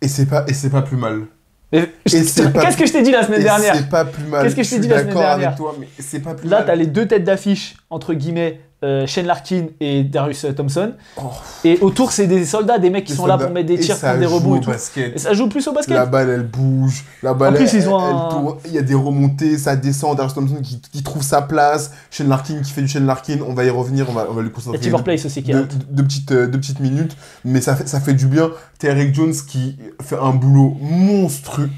Et c'est pas, et c'est pas plus mal. Qu'est-ce que je t'ai dit la semaine dernière c'est pas plus mal. Qu'est-ce que je t'ai dit la semaine dernière avec toi, mais c'est pas plus Là, t'as les deux têtes d'affiche, entre guillemets, euh, Shane Larkin et Darius Thompson. Oh. Et autour, c'est des soldats, des mecs qui Les sont là pour mettre des Et tirs, prendre des rebonds et tout. basket. Et ça joue plus au basket. La balle, elle bouge. La balle, plus, elle, ils ont elle un- tourne. Il y a des remontées, ça descend. Darius Thompson qui, qui trouve sa place. Shane Larkin qui fait du Shane Larkin. On va y revenir. On va, on va lui Il y concentrer. a Timor Place aussi qui deux petites, euh, deux petites minutes, mais ça fait, ça fait du bien. T'as Eric Jones qui fait un boulot monstrueux.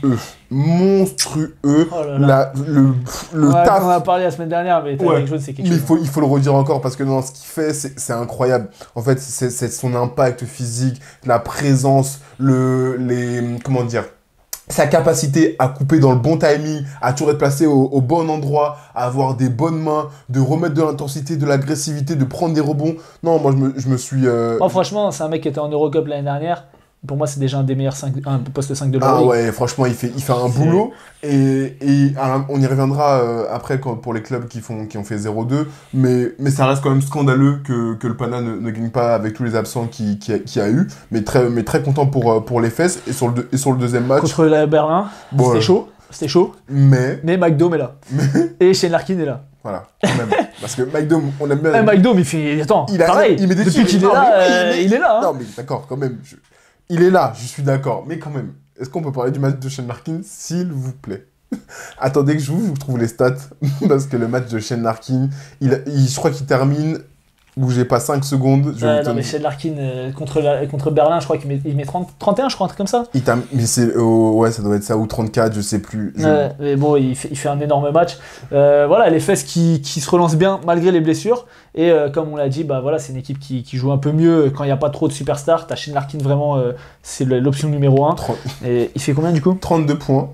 Monstrueux. Oh là là. La- le le Ouais, taf on en a parlé la semaine dernière, mais Ouais. Jaune, c'est quelque mais il faut, il faut le redire encore parce que non, ce qu'il fait, c'est incroyable. En fait, c'est c'est son impact physique, la présence, le, les, comment dire, sa capacité à couper dans le bon timing, à toujours être placé au, au bon endroit, à avoir des bonnes mains, de remettre de l'intensité, de l'agressivité, de prendre des rebonds. Non, moi, je me, je me suis. euh, Moi, franchement, c'est un mec qui était en Eurocup l'année dernière. Pour moi, c'est déjà un des meilleurs 5, un poste 5 de Ah l'Euroleague. ouais, franchement, il fait, il fait un boulot. Et, et on y reviendra euh, après quand, pour les clubs qui, font, qui ont fait 0-2. Mais, mais ça reste quand même scandaleux que, que le Pana ne, ne gagne pas avec tous les absents qu'il qui y a eu. Mais très, mais très content pour, euh, pour les fesses. Et sur le, et sur le deuxième match. Contre la Berlin, bon, c'était euh, chaud. C'était chaud. Mais Mais McDome est là. Et Shane Larkin est là. voilà, quand même. Parce que Mike Dome, on aime bien. Eh, McDome, il fait. Attends, Il a- pareil. il met des Depuis qu'il est là, il est là. hein. Non, mais d'accord, quand même. je- Il est là, je suis d'accord. Mais quand même, est-ce qu'on peut parler du match de Shane Larkin, s'il vous plaît? Attendez que je vous trouve les stats. parce que le match de Shane Larkin, il, il- je crois qu'il termine bougez pas 5 secondes. Je non, mais Shane Larkin euh, contre, la- contre Berlin, je crois qu'il met, il met 30, 31, je crois, un truc comme ça. Il mais c'est, oh, ouais, ça doit être ça, ou 34, je sais plus. Je- Ouais, mais bon, il fait, il fait un énorme match. Euh, voilà, les Fesses qui, qui se relancent bien malgré les blessures. Et euh, comme on l'a dit, bah, voilà, c'est une équipe qui, qui joue un peu mieux quand il n'y a pas trop de superstars. T'as Shane Larkin, vraiment, c'est l'option numéro 1. 30 Et il fait combien du coup? 32 points,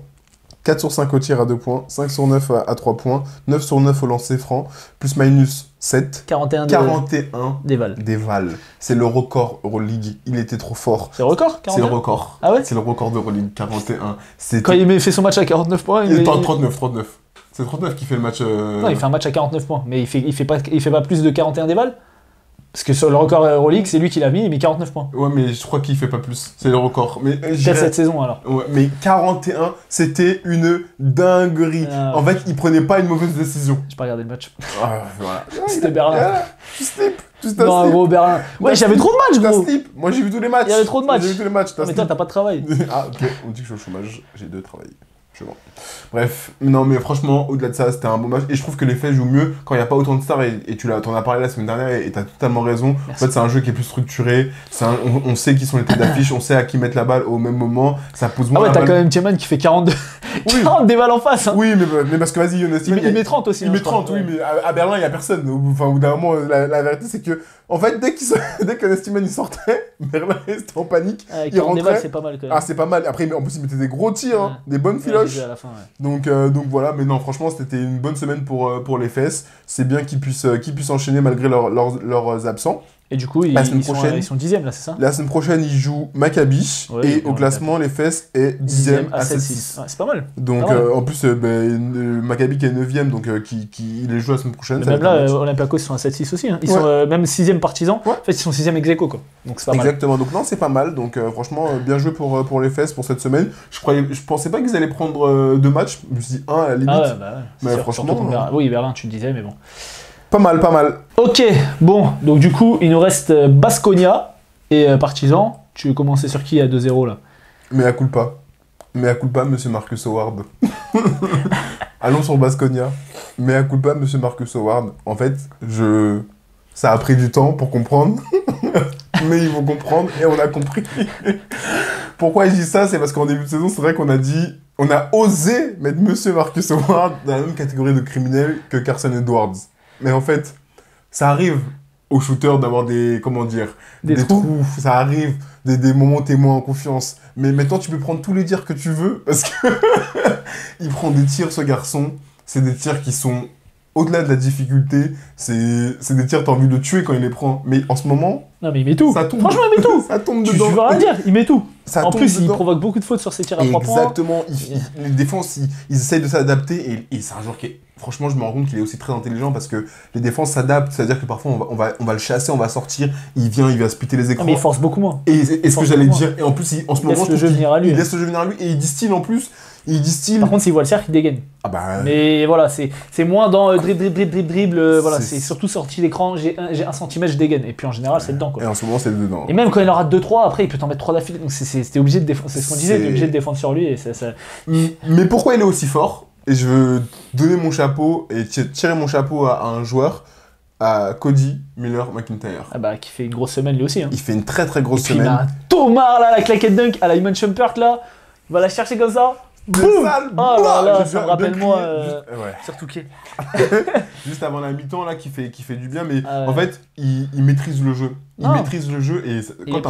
4 sur 5 au tir à 2 points, 5 sur 9 à, à 3 points, 9 sur 9 au lancer franc, plus minus 7, 41 de, 41 d'éval. des Val. C'est le record Euroleague, il était trop fort. C'est le record C'est le 41 record. Ah ouais C'est le record d'Euroleague, 41. C'était Quand il fait son match à 49 points, il, met- 30, 39, 39. C'est 39 qui fait le match. euh, Non, il fait un match à 49 points. Mais il fait, il fait, pas, il fait pas plus de 41 d'éval Parce que sur le record Euroleague, c'est lui qui l'a mis, il met 49 points. Ouais, mais je crois qu'il fait pas plus. C'est le record. Mais, euh, Peut-être cette saison alors. Ouais, mais 41, c'était une dinguerie. Ah. En fait, il prenait pas une mauvaise décision. J'ai pas regardé le match. Ah, voilà. C'était Berlin. Ah, Tu slip. Tu Non, gros, Berlin. Ouais, j'avais trop de matchs, gros. slip. Moi, j'ai vu tous les matchs. Il y avait trop de matchs. J'ai vu tous les matchs. Mais toi, t'as pas de travail. ah, ok. On dit que je suis au chômage. J'ai deux travail. Je vois. Bref, non, mais franchement, au-delà de ça, c'était un bon match. Et je trouve que les faits jouent mieux quand il n'y a pas autant de stars. Et, et tu l'as, t'en as parlé la semaine dernière et tu as totalement raison. Merci. En fait, c'est un jeu qui est plus structuré. Un- on, on sait qui sont les têtes d'affiche. On sait à qui mettre la balle au même moment. Ça pose Ah moins ouais, la t'as quand même Tiemann qui fait 42, Oui. 40 déballes en face. hein. Oui, mais, mais parce que vas-y, Jonas Il, il met 30 aussi. Il hein, met je crois. 30, oui, mais à, à Berlin, il n'y a personne. Enfin, au bout d'un moment, la, la vérité, c'est que, en fait, dès, qu'il dès que il sortait, Berlin était en panique. Ouais, il 40 déballes, rentrait. c'est pas mal quand même. Ah, c'est pas mal. Après, en plus, il mettait des gros tirs, hein, des bonnes Ouais, filoches. Vu à la fin, ouais. Donc, euh, donc voilà, mais non, franchement, c'était une bonne semaine pour, euh, pour les fesses. C'est bien qu'ils puissent, euh, qu'ils puissent enchaîner malgré leurs absents. Et du coup, ils, La semaine ils sont, prochaine. ils sont dixièmes là, c'est ça La semaine prochaine, ils jouent Maccabi. Ouais, et au classement, les fesses est 10ème à 7-6. 7-6. Ouais, c'est pas mal. Donc, Ah ouais. euh, en plus, euh, ben, euh, Maccabi qui est 9ème, donc euh, qui, qui, il les joue la semaine prochaine. Ça même là, euh, Olympiakos ils sont à 7-6 aussi. hein. Ils Ouais. sont même 6ème partisan. Ouais. En fait, ils sont 6ème ex aequo, quoi. Donc c'est pas mal. Exactement, donc non, c'est pas mal. Donc franchement, bien joué pour, pour les fesses pour cette semaine. Je croyais, je pensais pas qu'ils allaient prendre deux matchs. Je me suis dit un à la limite. Ah bah. Mais sûr, franchement, Berlin. Oui, Berlin, tu le disais, mais bon. Pas mal, pas mal. Ok, bon, donc du coup, il nous reste euh, Basconia et euh, Partizan. Tu veux commencer sur qui à 2-0 là? Mais à culpa. Mais à culpa, monsieur Marcus Howard. Allons sur Basconia. Mais à culpa, monsieur Marcus Howard. En fait, je. Ça a pris du temps pour comprendre. Mais ils vont comprendre et on a compris. Pourquoi je dis ça C'est parce qu'en début de saison, c'est vrai qu'on a dit. On a osé mettre monsieur Marcus Howard dans la même catégorie de criminels que Carson Edwards. Mais en fait, ça arrive aux shooters d'avoir des. Comment dire Des trous. Ça arrive, des, des moments témoins en confiance. Mais maintenant, tu peux prendre tous les tirs que tu veux parce que il prend des tirs, ce garçon. C'est des tirs qui sont au-delà de la difficulté. C'est c'est des tirs, t'as envie de le tuer quand il les prend. Mais en ce moment, Non, mais il met tout. ça tombe. Franchement, il met tout. ça tombe tu, veux rien dire, il met tout. Ça en plus, il provoque beaucoup de fautes sur ses tirs à 3 points. Exactement. Il- il- les défenses, ils, ils essayent de s'adapter et, et c'est un joueur qui est. Franchement, je me rends compte qu'il est aussi très intelligent parce que les défenses s'adaptent. C'est-à-dire que parfois, on va, on, va, on va le chasser, on va sortir, il vient, il va splitter les Non, écrans. mais il force beaucoup moins. Et, et ce que j'allais dire, et en plus, il- en ce Il moment, laisse le jeu venir à lui. Il laisse le jeu venir à lui et il distille en plus. Il distille. Par contre, s'il voit le cercle, il dégaine. ah bah. Mais voilà, c'est moins dans euh, dribble, dribble, dribble, dribble, euh, voilà, C'est- surtout sorti l'écran, j'ai un, un centimètre, je dégaine. Et puis en général, c'est dedans quoi. Et en ce moment, c'est dedans. Et même quand il en rate 2-3, après il peut t'en mettre 3 d'affilée. Donc c'est- c'est c'était obligé de défendre. C'est ce qu'on disait, t'es obligé de défendre sur lui. Et ça, ça- Mais pourquoi il est aussi fort? Et je veux donner mon chapeau et ti- tirer mon chapeau à, à un joueur, à Cody Miller McIntyre. Ah bah, qui fait une grosse semaine lui aussi. Hein. Il fait une très très grosse Et puis il a semaine. un Thomas là, la claquette dunk à la Iman Shumpert là. Il va la chercher comme ça. Boum sale, Oh là là, ça me rappelle moi, euh. Surtout qui Juste avant la mi-temps là qui fait, qui fait du bien, mais Ah ouais. en fait il, il maîtrise le jeu. Il Non. maîtrise le jeu et quand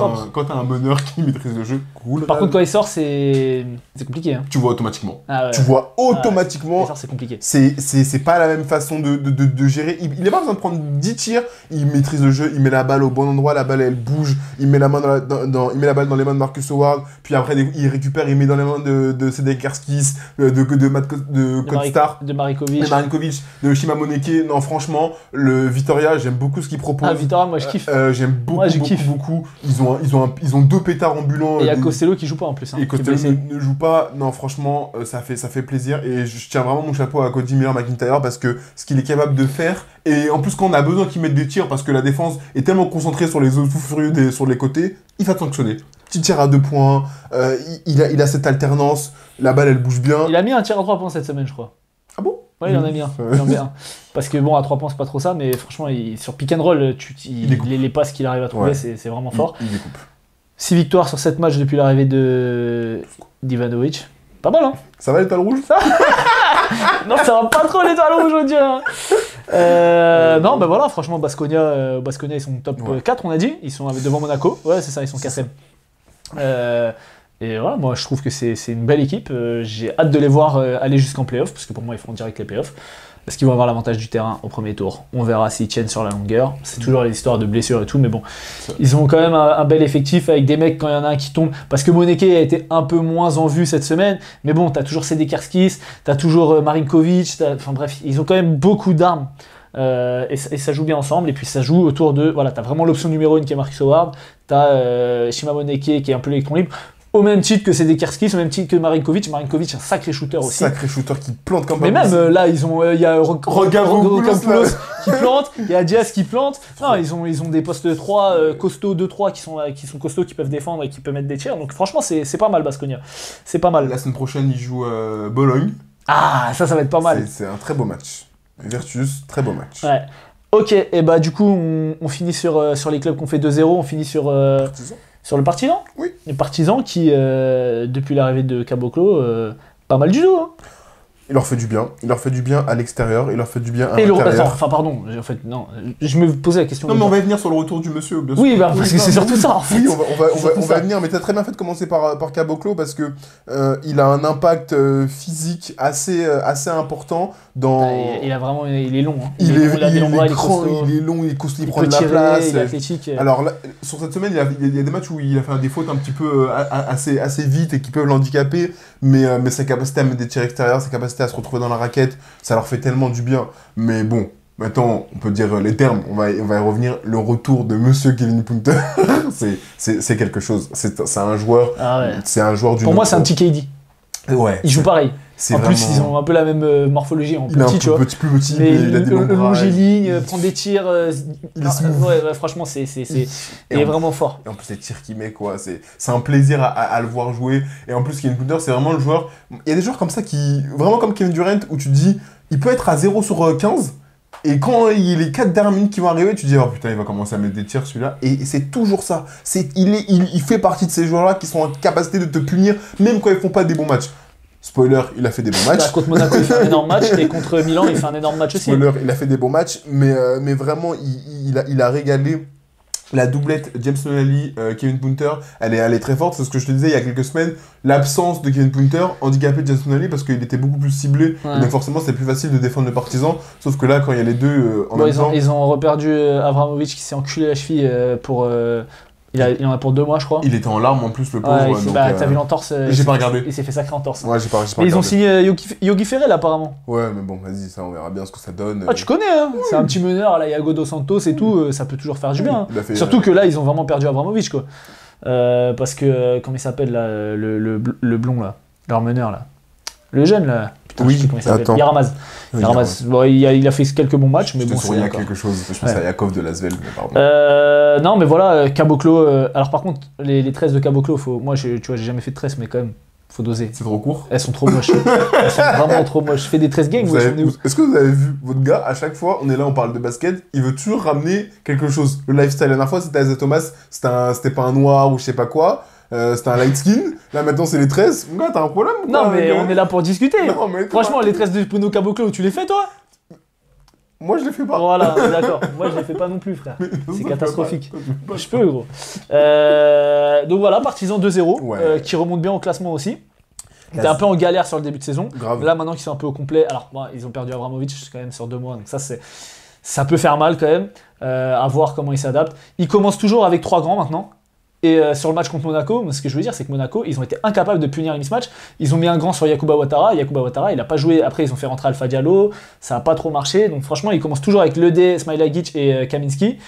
t'as un, un meneur qui maîtrise le jeu, cool. Par contre, quand il sort, c'est compliqué. Hein. tu vois automatiquement. Ah. Tu vois Quand automatiquement c'est compliqué. C'est, pas la même façon de, de, de, de gérer. Il n'a pas besoin de prendre 10 tirs. Il maîtrise le jeu. Il met la balle au bon endroit. La balle, elle bouge. Il met la, main dans il met la balle dans les mains de Marcus Howard. Puis après, il récupère. Il met dans les mains de, de Cedric Karskis, de, de, de, de De, Codstar, de de Marinkovic, de Shima Moneke. Non, franchement, le Vitoria, j'aime beaucoup ce qu'il propose. Ah, Vitora, moi je kiffe. Euh, j'aime beaucoup, Moi, je beaucoup, kiffe. beaucoup. Ils ont, un- ils, ont un- ils ont deux pétards ambulants. Et il y a des- Costello qui joue pas en plus. Hein, et qui est Costello blessé. ne, ne joue pas, non franchement, euh, ça, fait, ça fait plaisir. Et je, je tiens vraiment mon chapeau à Cody Miller McIntyre parce que ce qu'il est capable de faire, et en plus quand on a besoin qu'il mette des tirs parce que la défense est tellement concentrée sur les autres fous furieux des, sur les côtés, il va sanctionner. Petit tir à deux points, euh, il, il a, il a cette alternance, la balle elle bouge bien. Il a mis un tir à 3 points cette semaine, je crois. Ah bon? Ouais, il en a mis un. Il en met un. Parce que bon, à 3 points, c'est pas trop ça, mais franchement, il- sur pick and roll, tu, il- Il découpe. les, les passes qu'il arrive à trouver, Ouais. c'est vraiment fort. Il, il découpe. 6 victoires sur 7 matchs depuis l'arrivée de d'Ivanovic. Pas mal, hein Ça va l'étoile rouge Non, ça va pas trop l'étoile rouge aujourd'hui. Hein. Euh, non, bah voilà, franchement, Basconia, euh, Basconia ils sont top Ouais. euh, 4, on a dit. Ils sont devant Monaco. Ouais, c'est ça, ils sont 4 euh, Et voilà, moi je trouve que c'est une belle équipe. J'ai hâte de les voir aller jusqu'en playoff, parce que pour moi ils feront direct les playoffs. Parce qu'ils vont avoir l'avantage du terrain au premier tour. On verra s'ils tiennent sur la longueur. C'est toujours les histoires de blessures et tout, mais bon. Ils ont quand même un, un bel effectif avec des mecs quand il y en a un qui tombe. Parce que Moneke a été un peu moins en vue cette semaine. Mais bon, t'as toujours Sedekarskis, t'as toujours euh, Marinkovic. Enfin bref, ils ont quand même beaucoup d'armes. Euh, et, ça- et ça joue bien ensemble. Et puis ça joue autour de. Voilà, t'as vraiment l'option numéro 1 qui est Marcus Howard. T'as euh, Shima Moneke qui est un peu l'électron libre. Au même titre que Sedekarskis, au même titre que Marinkovic. Marinkovic, un sacré shooter aussi. Sacré shooter qui plante comme Mais même euh, là, ils ont, euh, il y a Ro- Ro- Rogavopoulos, qui plante, il y a Diaz qui plante. Non, ils ont, ils ont des postes de 3 euh, costauds, 2-3 qui sont, euh, qui sont costauds, qui peuvent défendre et qui peuvent mettre des tirs. Donc franchement, c'est pas mal, Basconia. C'est pas mal. La semaine prochaine, il joue euh, Bologne. Ah, ça, ça va être pas mal. C'est un très beau match. Virtus, très beau match. Ouais. Ok, et bah du coup, on, on finit sur, euh, sur les clubs qu'on fait 2-0, on finit sur, euh. Sur le Partisan. Oui. Les Partisans qui, euh, depuis l'arrivée de Caboclo, euh, pas mal du tout. Hein. Il leur fait du bien. Il leur fait du bien à l'extérieur. Il leur fait du bien à Et le, l'intérieur. enfin pardon, en fait, non, je me posais la question. Non, mais on va y venir sur le retour du monsieur, bien sûr. Oui, bah, parce que c'est surtout ça, en fait. Oui, on va, on va, on va, on venir, mais t'as très bien fait de commencer par, par Caboclo parce que euh, il a un impact euh, physique assez, euh, assez important dans. Il, il a vraiment, il est long. hein. il, est, long, il a des il longs est il est grand, costaud. il est long, il est costaud, il, Il prend de la tirer, place. il est athlétique. Alors là, sur cette semaine, il y, a, il y a des matchs où il a fait des fautes un petit peu euh, assez, assez vite et qui peuvent l'handicaper, mais, euh, mais sa capacité à mettre des tirs extérieurs, sa capacité à se retrouver dans la raquette, ça leur fait tellement du bien. Mais bon, maintenant, on peut dire les termes, on va, y- on va y revenir. Le retour de Monsieur Kevin Punter, c'est- quelque chose. C'est c'est un joueur, Ah ouais. c'est un joueur du. Pour moi, c'est un petit KD. Ouais. Il joue pareil. En plus, ils ont un peu la même euh, morphologie en Il est petit, tu vois. petit, plus petit, Mais il a des longiligne, euh, prendre des tirs. euh, Il est ah, ouais, ouais, franchement, c'est c'est- c'est- Et il est en- vraiment fort. Et en plus, les tirs qu'il met, quoi, c'est un plaisir à, à- à le voir jouer. Et en plus, Kevin Punter, c'est vraiment le joueur. Il y a des joueurs comme ça qui. Vraiment comme Kevin Durant, où tu te dis, il peut être à 0 sur euh, 15. Et quand il y a les 4 dernières minutes qui vont arriver, tu te dis, oh putain, il va commencer à mettre des tirs celui-là. Et c'est toujours ça. C'est il, est, il, il fait partie de ces joueurs-là qui sont en capacité de te punir, même quand ils font pas des bons matchs. Spoiler, il a fait des bons matchs. Bah, contre Monaco, il fait un énorme match. Et contre Milan, il fait un énorme match aussi. Spoiler, il a fait des bons matchs, mais, euh, mais vraiment, il, il a, il a régalé. La doublette James Nolali, euh, Kevin Punter, elle est, elle est très forte. C'est ce que je te disais il y a quelques semaines. L'absence de Kevin Punter handicapait James Nolali parce qu'il était beaucoup plus ciblé. Ouais. Donc forcément, c'était plus facile de défendre le partisan. Sauf que là, quand il y a les deux euh, en Bon, même ils, ont, temps, ils ont reperdu euh, Abramovic qui s'est enculé la cheville pour. Il, a- il en a pour deux mois, je crois. il était en larmes en plus, le pauvre. Ouais, il s'est- donc, bah, euh, t'as vu l'entorse euh, j'ai pas fait- regardé. Il s'est fait sacré entorse. Ouais, j'ai pas, Mais ils ont regardé. signé euh, Yogi, Yogi Ferrell apparemment. Ouais, mais bon, vas-y, ça, on verra bien ce que ça donne. Ah, tu connais, hein C'est un petit meneur, là, Iago Dos Santos et tout, euh, ça peut toujours faire du bien. hein. Fait, Surtout euh, que là, ils ont vraiment perdu Abramovic, quoi. Euh, parce que, comment il s'appelle, là, le, le, le blond, là Leur meneur, là. Le jeune, là. Putain, Oui, je sais plus comment il s'appelle. Yaramaz. Yaramaz. Bon, il, a, il a fait quelques bons matchs, mais Je bon, c'est à d'accord. quelque chose. Je pense Ouais. à Yakov de Lasvel, mais pardon. Euh, non, mais voilà, euh, Caboclo. euh, alors, par contre, les, les tresses de Caboclo, faut, moi, tu vois, j'ai jamais fait de tresses, mais quand même, faut doser. C'est trop court. Elles sont trop moches. Elles sont vraiment trop moches. Je fais des tresses gang, Vous moi, avez- j'en ai où Est-ce que vous avez vu votre gars, à chaque fois, on est là, on parle de basket, il veut toujours ramener quelque chose. Le lifestyle, la dernière fois, c'était Isaiah Thomas, c'était pas un noir ou je sais pas quoi, euh, c'était un light skin. Là, maintenant, c'est les tresses. Mon gars, t'as un problème ou Non, mais on est là pour discuter. Non, mais Franchement, les tresses de Bruno Caboclo, tu les fais, toi Moi, je les fais pas. Voilà, d'accord. Moi, je les fais pas non plus, frère. C'est catastrophique. je peux pas. Je peux, gros. Euh, donc voilà, Partisan 2-0, Ouais. euh, qui remonte bien au classement aussi. Ils étaient un peu en galère sur le début de saison. Grave. Là, maintenant qu'ils sont un peu au complet, alors ils ont perdu Abramovic quand même sur deux mois, donc ça, c'est, ça peut faire mal quand même, euh, à voir comment ils s'adaptent. Ils commencent toujours avec trois grands maintenant. Euh, sur le match contre Monaco, ce que je veux dire, c'est que Monaco, ils ont été incapables de punir les mismatchs. Ils ont mis un grand sur Yakuba Ouattara. Yakuba Ouattara, il n'a pas joué. Après, ils ont fait rentrer Alpha Diallo. Ça n'a pas trop marché. Donc, franchement, ils commencent toujours avec Ledé, Smilagic et euh, Kaminski.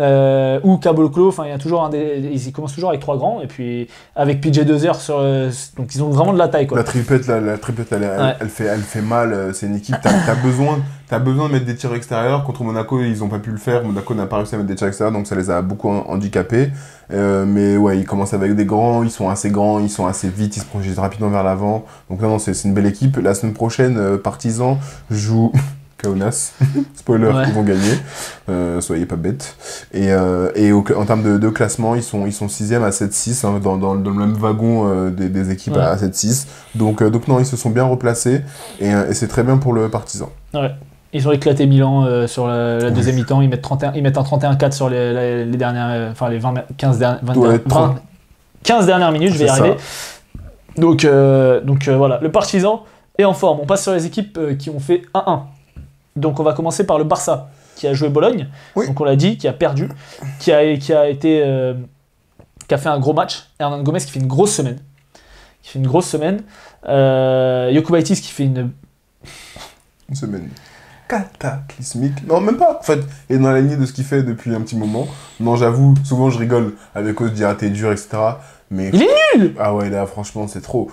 Euh, ou Caboclo. Enfin, il y a toujours un des, ils commencent toujours avec trois grands et puis avec PJ Dozer sur, euh, donc ils ont vraiment de la taille quoi. La tripette, la, la tripette, elle, elle- Ouais. elle fait, elle fait mal. euh, C'est une équipe. T'as as besoin, as besoin de mettre des tirs extérieurs. Contre Monaco, ils ont pas pu le faire. Monaco n'a pas réussi à mettre des tirs extérieurs, donc ça les a beaucoup han- handicapés. Euh, mais ouais, ils commencent avec des grands. Ils sont assez grands, ils sont assez vite, ils se projettent rapidement vers l'avant. Donc non, non, c'est c'est une belle équipe. La semaine prochaine, euh, Partizan joue. Kaunas. Spoiler, Ouais. ils vont gagner. Euh, soyez pas bêtes. Et, euh, et au- en termes de, de classement, ils sont, ils sont 6e à 7-6, hein, dans, dans, dans le même wagon euh, des, des équipes Ouais. à 7-6. Donc, euh, donc non, ils se sont bien replacés et, et c'est très bien pour le partisan. Ils ont éclaté Milan sur la, la deuxième mi-temps. Ils mettent 31, ils mettent un 31-4 sur les, les- les dernières, enfin les 20, 15 dernières, 20 Ouais, 20 15 dernières minutes. Je vais y ça. arriver. Donc, donc voilà, le Partizan est en forme. On passe sur les équipes qui ont fait 1-1. Donc on va commencer par le Barça qui a joué Bologne. Oui. Donc on l'a dit, qui a perdu, qui a, qui a été, euh, qui a fait un gros match. Hernan Gomez qui fait une grosse semaine, qui fait une grosse semaine. Euh, Jokubaitis qui fait une Une semaine cataclysmique. Non, même pas, en fait. Et dans la lignée de ce qu'il fait depuis un petit moment. Non, j'avoue, souvent je rigole avec cause de dire ah, t'es dur, etc. Mais... Il est nul Ah ouais, là, franchement, c'est trop.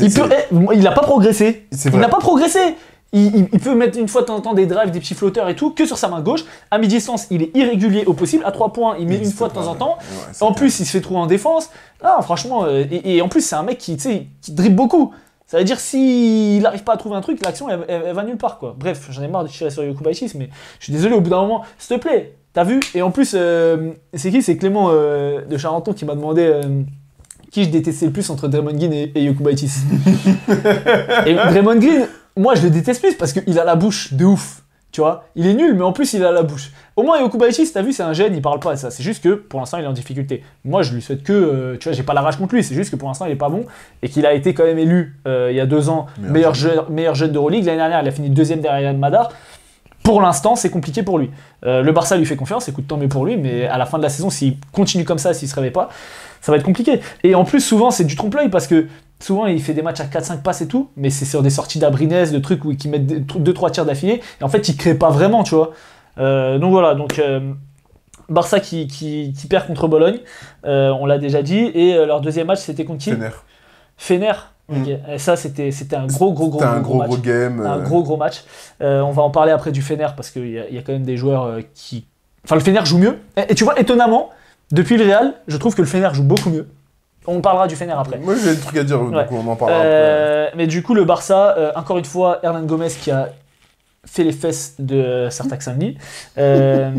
Il peut, eh, il n'a pas progressé. Il n'a pas progressé. Il, il- il peut mettre une fois de temps en temps des drives, des petits flotteurs et tout, que sur sa main gauche. À mi-distance, il est irrégulier au possible. À 3 points, il met une fois de temps en temps. Ouais, En plus, il se fait trouver en défense. Ah, franchement, euh, et, et en plus, c'est un mec qui, qui dribble beaucoup. Ça veut dire s'il n'arrive pas à trouver un truc, l'action elle, elle- elle va nulle part quoi. Bref, j'en ai marre de tirer sur Yokubaitis, mais je suis désolé au bout d'un moment, s'il te plaît, t'as vu? Et en plus, euh, c'est qui? C'est Clément euh, de Charenton qui m'a demandé euh, qui je détestais le plus entre Draymond Green et, et Yokubaitis. et Draymond Green, moi je le déteste plus parce qu'il a la bouche de ouf. Tu vois, il est nul, mais en plus il a la bouche. Au moins Yokubaitis, t'as vu, c'est un jeune, il parle pas à ça. C'est juste que pour l'instant il est en difficulté. Moi je lui souhaite que, euh, tu vois, j'ai pas la rage contre lui. C'est juste que pour l'instant il est pas bon et qu'il a été quand même élu euh, il y a deux ans Meilleur meilleur jeune, meilleur jeune d'Euroleague. L'année dernière il a fini deuxième derrière Yann Madar. Pour l'instant, c'est compliqué pour lui. Euh, le Barça lui fait confiance, écoute, tant mieux pour lui, mais à la fin de la saison, s'il continue comme ça, s'il se réveille pas, ça va être compliqué. Et en plus, souvent, c'est du trompe-l'œil parce que souvent, il fait des matchs à 4-5 passes et tout, mais c'est sur des sorties d'Abrines, de trucs où ils mettent 2-3 tirs d'affilée, et en fait, il crée pas vraiment, tu vois. Euh, donc voilà, donc euh, Barça qui, qui- qui perd contre Bologne, euh, on l'a déjà dit, et leur deuxième match, c'était contre qui? Fener. Fener. Mm. Et ça, c'était c'était un gros, gros, gros, C'était un gros, gros, match gros game. un gros gros match. On va en parler après du Fener parce qu'il y, a- il y a quand même des joueurs qui. Enfin, le Fener joue mieux. Et, et tu vois, étonnamment, depuis le Real, je trouve que le Fener joue beaucoup mieux. On parlera du Fener après. Moi, j'ai des trucs à dire, Ouais. donc on en parlera après. Euh, mais du coup, le Barça, euh, encore une fois, Hernan Gomez qui a fait les fesses de Sartak Samni. Euh,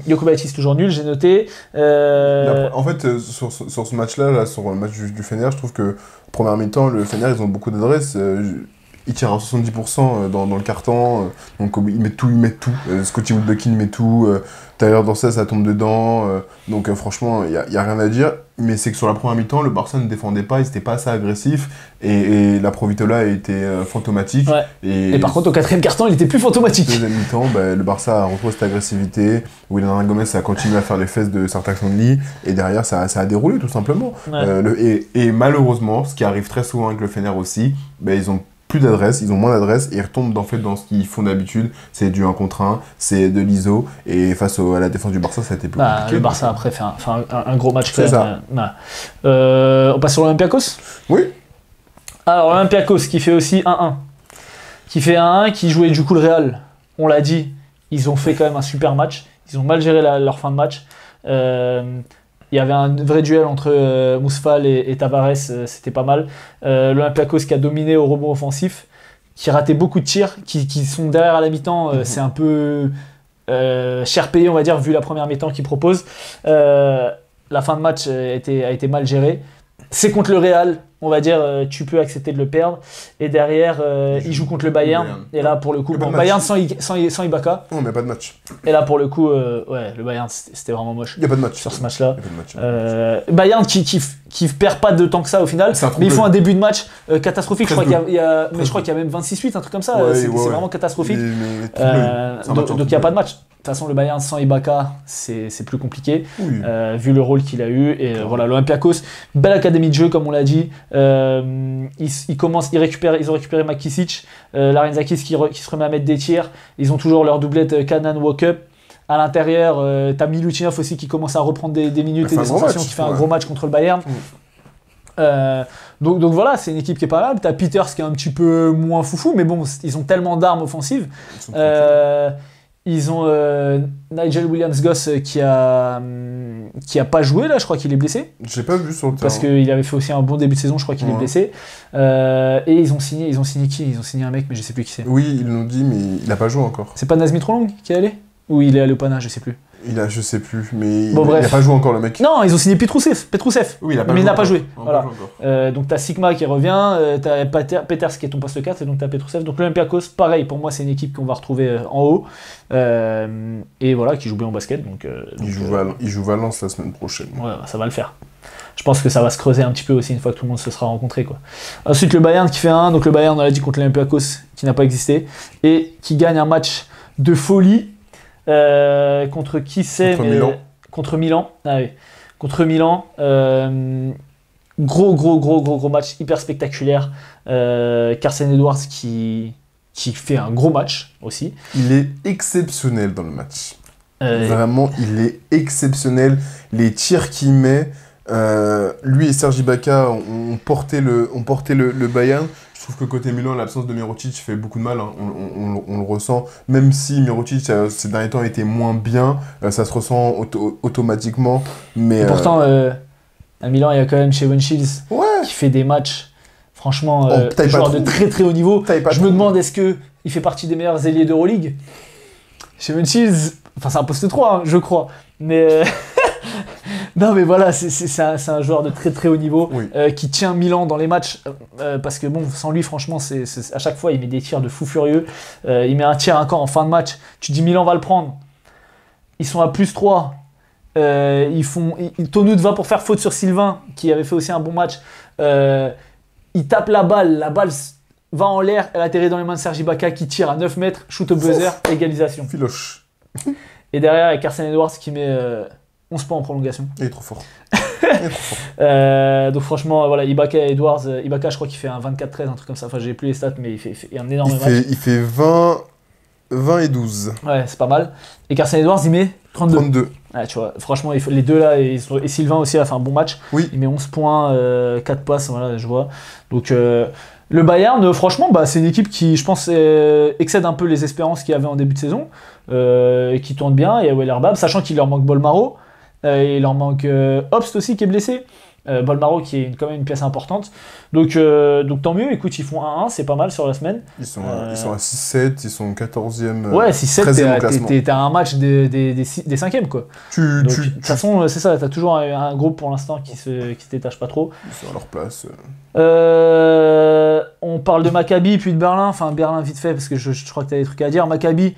Jokubaitis toujours nul, j'ai noté. Euh, En fait, sur, ce- sur ce match-là, là, sur le match du, du Fener, je trouve que première mi-temps, le Fener, ils ont beaucoup d'adresses. Euh, ils tirent à 70% dans, dans le carton, euh, donc ils mettent tout, ils mettent tout. Euh, Scotty Woodbucky met tout. Euh, D'ailleurs, dans ça, tombe dedans. euh, donc euh, franchement, il n'y a, y a rien à dire. Mais c'est que sur la première mi-temps, le Barça ne défendait pas, ils n'étaient pas assez agressifs. Et, et la Provitola était euh, fantomatique. Ouais. Et, et par contre, au quatrième carton, il était plus fantomatique. Deuxième mi-temps, bah, le Barça a retrouvé cette agressivité. William Gomez a continué à faire les fesses de Sartak Lee. Et derrière, ça, ça a déroulé tout simplement. Ouais. Euh, le- et, et malheureusement, ce qui arrive très souvent avec le Fener aussi, bah, ils ont plus d'adresse, ils ont moins d'adresse et ils retombent en fait dans ce qu'ils font d'habitude. C'est du 1 contre 1, c'est de l'ISO. Et face au- à la défense du Barça, ça a été plus Bah, compliqué. le Barça après fait un, un- gros match quand C'est même. ça. euh. Euh, on passe sur l'Olympiakos? Oui, Alors, l'Olympiakos qui fait aussi 1-1. Qui fait 1-1, qui jouait du coup le Real. On l'a dit, ils ont fait quand même un super match. Ils ont mal géré la- leur fin de match. Euh, il y avait un vrai duel entre euh, Mousfal et, et Tavares, euh, c'était pas mal. Euh, L'Olympiakos qui a dominé au rebond offensif, qui ratait beaucoup de tirs, qui, qui sont derrière à la mi-temps. euh, Mhm. C'est un peu euh, cher payé, on va dire, vu la première mi-temps qu'ils proposent. Euh, la fin de match euh, a été, a été mal gérée. C'est contre le Real, on va dire, euh, tu peux accepter de le perdre. Et derrière, euh, Il joue contre le Bayern. Bayern. Et là, pour le coup, bon. Bayern sans, sans, sans Ibaka. non, mais pas de match. Et là, pour le coup, euh, ouais, le Bayern, c'était vraiment moche Il n'y a pas de match. sur ce match-là. match. Bayern qui, qui, qui perd pas de temps que ça au final, mais ils font un début de match catastrophique. Je crois qu'il y a, il y a- mais je crois qu'il y a même 26-8, un truc comme ça. Ouais, c'est ouais, vraiment catastrophique. Mais- mais donc il n'y a pas de match. De toute façon, le Bayern sans Ibaka, c'est plus compliqué. Oui. Euh, vu le rôle qu'il a eu. Et euh, voilà, l'Olympiakos, belle académie de jeu, comme on l'a dit. Euh, ils, ils commencent, ils, récupèrent, ils ont récupéré Makisic, Larenzakis qui, re- qui se remet à mettre des tirs. Ils ont toujours leur doublette Kanan Walkup. À l'intérieur, t'as Milutinov aussi qui commence à reprendre des, des minutes Il et des sensations, match, qui fait un gros match contre le Bayern. Mm. Euh, donc, donc voilà, c'est une équipe qui est pas mal. T'as Peters qui est un petit peu moins foufou, mais bon, ils ont tellement d'armes offensives. Euh, ils ont euh, Nigel Williams-Goss euh, qui a hum, qui a pas joué là, je crois qu'il est blessé J'ai pas vu sur le terrain. parce qu'il avait fait aussi un bon début de saison, je crois qu'il est blessé. Euh, et ils ont signé, ils ont signé qui? Ils ont signé un mec, mais je sais plus qui c'est. Oui, ils l'ont dit, mais il a pas joué encore. C'est pas Nazmi Trolong qui est allé? Ou il est allé au Pana, je sais plus. Il a, je sais plus, mais Bon, il, bref. il a pas joué encore le mec. Non, ils ont signé Petrousev, Petrousev. Oui, il a Mais il n'a pas joué, voilà. pas joué. Euh, donc t'as Sigma qui revient, euh, t'as Peters qui est ton poste 4, et donc t'as Petrousev. Donc l'Olympiakos, pareil, pour moi c'est une équipe qu'on va retrouver euh, en haut. Euh, et voilà, qui joue bien au basket. Donc, euh, donc, Il joue, Val- il joue Valence la semaine prochaine. Ouais, bah, ça va le faire. Je pense que ça va se creuser un petit peu aussi une fois que tout le monde se sera rencontré. Quoi. Ensuite, le Bayern qui fait un. Donc le Bayern, on l'a dit, contre l'Olympiakos, qui n'a pas existé. Et qui gagne un match de folie. Euh, contre qui c'est Contre mais- Milan. Contre Milan. Ah oui. Contre Milan. euh, gros, gros, gros, gros, gros match. Hyper spectaculaire. Euh, Carson Edwards qui, qui fait un gros match aussi. Il est exceptionnel dans le match. Euh, Vraiment, il est exceptionnel. Les tirs qu'il met, euh, lui et Sergi ont, ont porté, le, ont porté le, le Bayern. Je trouve que côté Milan, l'absence de Mirotic fait beaucoup de mal. hein. On, on- on- on le ressent. Même si Mirotic, euh, ces derniers temps, était moins bien, euh, ça se ressent auto- automatiquement. Mais et pourtant, euh, à Milan, il y a quand même Shevon Shields ouais, qui fait des matchs, franchement, Oh, pas joueur de très très haut niveau. Je me demande, est-ce que il fait partie des meilleurs ailiers d'Euroleague? Shevon Shields, enfin c'est un poste 3, hein, je crois. Mais euh, non, mais voilà, c'est- un, joueur de très très haut niveau Oui. euh, qui tient Milan dans les matchs. euh, euh, parce que bon, sans lui, franchement, c'est à chaque fois, il met des tirs de fou furieux. Euh, il met un tir encore en fin de match. Tu dis Milan va le prendre. Ils sont à plus 3. Euh, ils font, ils- Tonout va pour faire faute sur Sylvain, qui avait fait aussi un bon match. Il tape la balle, la balle va en l'air, elle atterrit dans les mains de Sergi Baka qui tire à 9 mètres, shoot au buzzer, égalisation. Filoche. Et derrière, il y a Carson Edwards qui met 11 points en prolongation. Il est trop fort. Il est trop fort. Euh, donc franchement, voilà, Ibaka et Edwards, euh, Ibaka je crois qu'il fait un 24-13, un truc comme ça, enfin j'ai plus les stats, mais il fait, il fait un énorme Il match. fait, il fait 20, 20 et 12. Ouais, c'est pas mal. Et Carson Edwards, il met 32. 32. Ouais, tu vois, franchement, il faut- les deux là, et, et Sylvain aussi a fait un bon match. Oui. Il met 11 points, euh, 4 passes, voilà, je vois. Donc, euh, le Bayern, euh, franchement, bah, c'est une équipe qui, je pense, euh, excède un peu les espérances qu'il y avait en début de saison, euh, et qui tourne bien. Il y a Wellerbab, sachant qu'il leur manque Bolmaro, euh, et il leur manque euh, Obst aussi qui est blessé. Euh, Bolmaro qui est une- quand même une pièce importante. Donc, euh, donc tant mieux, écoute, ils font 1-1, c'est pas mal sur la semaine. Ils sont, Euh, ils sont à 6-7, ils sont 14e. euh, Ouais, si 7 13e au t'es classement. t'es- t'es à un match des, des, des, six- des cinquièmes, quoi. Tu, Donc, tu, de toute façon, euh, c'est ça, t'as toujours un, un groupe pour l'instant qui se, qui se détache pas trop. Ils sont à leur place. euh. Euh, on parle de Maccabi puis de Berlin, enfin Berlin vite fait parce que je, je crois que t'as des trucs à dire. Maccabi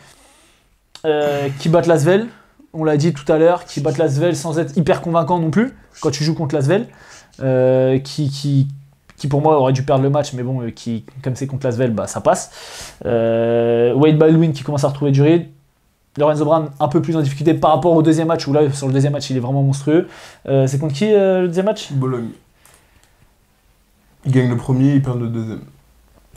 euh, qui battent Lasvel, on l'a dit tout à l'heure, qui battent Lasvel sans être hyper convaincant non plus quand tu joues contre Lasvel, euh, qui, qui, qui pour moi aurait dû perdre le match, mais bon, euh, qui, comme c'est contre Lasvel, bah, ça passe. Euh, Wade Baldwin qui commence à retrouver du rythme. Lorenzo Brown un peu plus en difficulté par rapport au deuxième match où là sur le deuxième match il est vraiment monstrueux. Euh, c'est contre qui le deuxième match? Bologne. Ils gagnent le premier, ils perdent le deuxième.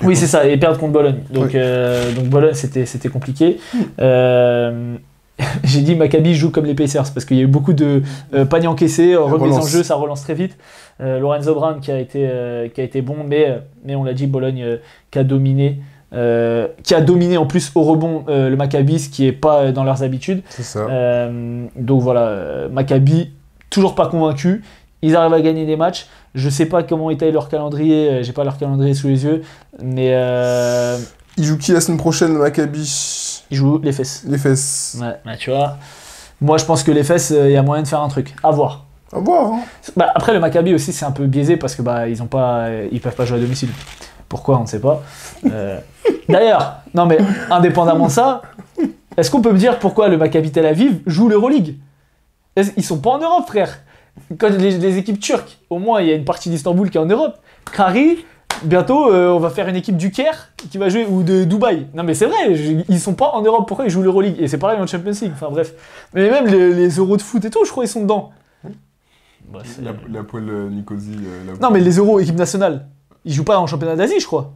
Oui, c'est ça, et perdre contre Bologne. Donc, Oui. donc Bologne, c'était, c'était compliqué. Euh, j'ai dit Maccabi joue comme les Pacers parce qu'il y a eu beaucoup de euh, paniers encaissés, euh, remise en jeu, ça relance très vite. Euh, Lorenzo Brown qui a été, euh, qui a été bon, mais, mais on l'a dit, Bologne qui a dominé. qui a dominé en plus au rebond le Maccabi, ce qui est pas dans leurs habitudes. Ça. Donc voilà, Maccabi, toujours pas convaincu. Ils arrivent à gagner des matchs. Je sais pas comment taille leur calendrier, j'ai pas leur calendrier sous les yeux, mais euh, Ils jouent qui la semaine prochaine, le Maccabi? Ils jouent les fesses. Les fesses. Ouais, bah, tu vois. Moi, je pense que les fesses, il y a moyen de faire un truc. À voir. À voir, hein. Bah, après, le Maccabi aussi, c'est un peu biaisé parce que bah, ils ont pas, euh, ils peuvent pas jouer à domicile. Pourquoi, on ne sait pas. Euh, D'ailleurs, non mais indépendamment de ça, est-ce qu'on peut me dire pourquoi le Maccabi Tel Aviv joue l'Euroleague? Ils sont pas en Europe, frère. Quand les, les équipes turques, au moins, il y a une partie d'Istanbul qui est en Europe. Kari, bientôt, euh, on va faire une équipe du Caire qui va jouer ou de Dubaï. Non mais c'est vrai, je- ils sont pas en Europe. Pourquoi ils jouent l'Euroleague? Et c'est pareil en Champions League. Enfin bref. Mais même les, les euros de foot et tout, je crois ils sont dedans. Bah, La, la poêle euh, Nicosie. euh, la- non, mais les euros, équipe nationale, ils jouent pas en championnat d'Asie, je crois.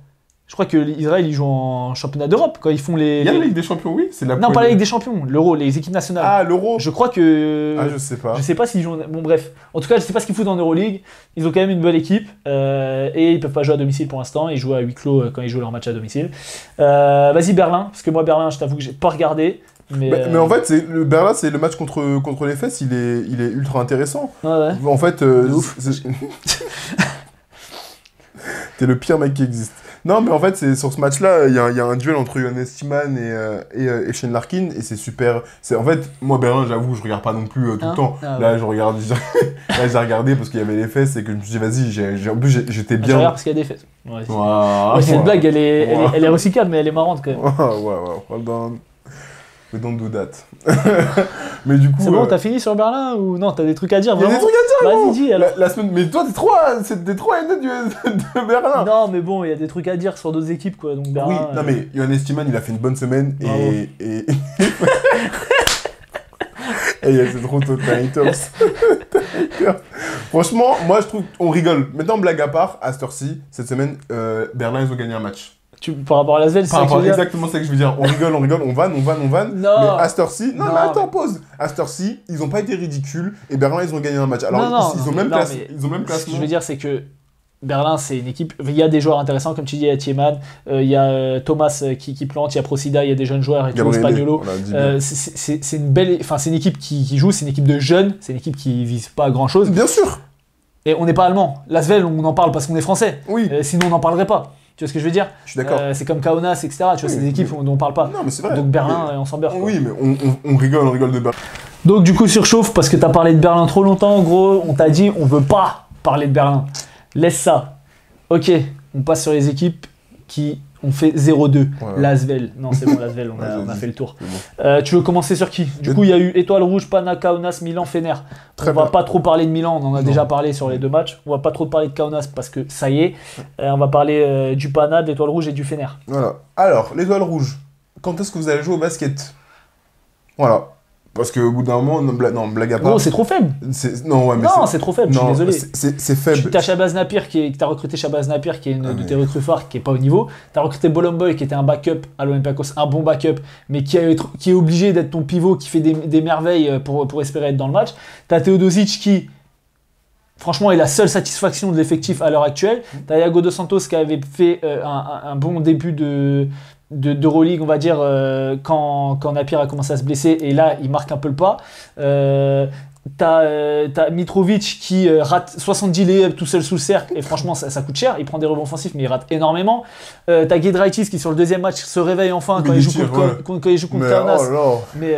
Je crois que l'Israël, ils jouent en championnat d'Europe quand ils font les. Il y a les- la Ligue des Champions, oui, c'est la Non, pas la Ligue des Champions, l'Euro, les équipes nationales. Ah, l'Euro Je crois que. Ah, je sais pas. Je sais pas s'ils jouent. en- Bon, bref. En tout cas, je sais pas ce qu'ils foutent en Euroleague. Ils ont quand même une bonne équipe. euh, et ils peuvent pas jouer à domicile pour l'instant. Ils jouent à huis clos euh, quand ils jouent leur match à domicile. Euh, Vas-y, Berlin. Parce que moi, Berlin, je t'avoue que j'ai pas regardé. Mais, Mais, euh, mais en fait, c'est- le Berlin, c'est le match contre, contre les fesses, il est, il est ultra intéressant. ouais, ouais. En fait, ouf. c'est- t'es le pire mec qui existe. Non, mais en fait, c'est sur ce match-là, il y, y a un duel entre Johannes Timan et, euh, et, euh, et Shane Larkin, et c'est super. C'est en fait, moi Berlin, j'avoue, je regarde pas non plus euh, tout Hein le temps. Ah, Là, je regarde, là, j'ai regardé parce qu'il y avait les fesses et que je me suis dit, vas-y, j'ai- en plus j'étais Ah, je bien. regarde parce qu'il y a des fêtes. Ouais, c'est-. Ouais, une blague, elle est, elle, est, Ouais. elle est recyclable, mais elle est marrante quand même. Waouh, waouh, well done. We don't do that. mais du coup. C'est bon, euh, t'as fini sur Berlin ou non T'as des trucs à dire il y a des vraiment trucs à dire, Vas-y, dis alors. La, la semaine, mais toi, t'es trop, c'est- t'es trop haineux du- de Berlin. Non, mais bon, il y a des trucs à dire sur d'autres équipes quoi. Donc Berlin. oui, non euh, mais Johannes Timan, il a fait une bonne semaine et. Et et il y a cette route au Tiny Tops. Franchement, moi je trouve on rigole. Maintenant, blague à part, à cette heure-ci, cette semaine, euh, Berlin, ils ont gagné un match. Tu, par rapport à Lasvel, c'est exactement ça que je veux dire. On rigole, on rigole, on vanne, on vanne, on vanne. Non. Mais à cette heure-ci, non, Non, mais attends, pause. À cette heure-ci, ils ont pas été ridicules et Berlin, ils ont gagné un match. Alors, Non, ils, ils ont même classe- ils ont même Ce que je veux dire, c'est que Berlin, c'est une équipe. Il y a des joueurs intéressants, comme tu dis, il y a Thiemann, euh, il y a euh, Thomas euh, qui, qui plante, il y a Procida, il y a des jeunes joueurs et tout, Spagnolo. Euh, c'est- une belle, enfin c'est une équipe qui, qui joue, c'est une équipe de jeunes, c'est une équipe qui vise pas grand chose. Bien sûr, Et on n'est pas allemand. L'Asvel, on en parle parce qu'on est français. oui, Euh, sinon, on n'en parlerait pas. Tu vois ce que je veux dire je suis d'accord. Euh, C'est comme Kaunas, etc. Tu vois, c'est des équipes dont on parle pas. non, mais c'est vrai. Donc Berlin, Mais- on s'en beurre. Oui, mais on, on- on rigole, on rigole de Berlin. Donc du coup surchauffe parce que t'as parlé de Berlin trop longtemps en gros, on t'a dit on veut pas parler de Berlin. Laisse ça. Ok, on passe sur les équipes qui ont fait 0-2. Ouais. L'Asvel. Non c'est bon l'Asvel, on, a, on fait le tour. Bon. Euh, tu veux commencer sur qui? Du coup il y a eu Étoile Rouge, Pana, Kaunas, Milan, Fener. Très on va bien. pas trop parler de Milan, on en a Non. déjà parlé sur les deux matchs. On va pas trop parler de Kaunas parce que ça y est. Euh, on va parler euh, du Pana, de l'Étoile Rouge et du Fener. Voilà. Alors, l'étoile rouge. Quand est-ce que vous allez jouer au basket? Voilà. Parce qu'au bout d'un moment, non, bla- non, blague à part. Gros c'est trop faible. Non, ouais, mais Non c'est- trop faible, je suis non, désolé. c'est- c'est Tu faible. as Shabazz Napier qui est, recruté Shabazz Napier qui est une Ah, de mais- tes recrues phares qui est pas au niveau. T'as recruté Bolomboy qui était un backup à l'Olympiakos, un bon backup, mais qui, a- qui est obligé d'être ton pivot, qui fait des, des merveilles euh, pour, pour espérer être dans le match. T'as Teodosic qui, franchement, est la seule satisfaction de l'effectif à l'heure actuelle. T'as Iago Dos Santos qui avait fait euh, un bon début de de d'Euroleague, on va dire, euh, quand, quand Napier a commencé à se blesser, et là, il marque un peu le pas. Euh, T'as euh, Mitrovic qui euh, rate 70 layups tout seul sous le cercle et franchement ça, ça coûte cher. Il prend des rebonds offensifs mais il rate énormément. Euh, T'as Giedraitis qui sur le deuxième match se réveille enfin quand il, joue contre, ouais. contre- quand il joue contre Mais Kaunas. oh là là, Mais,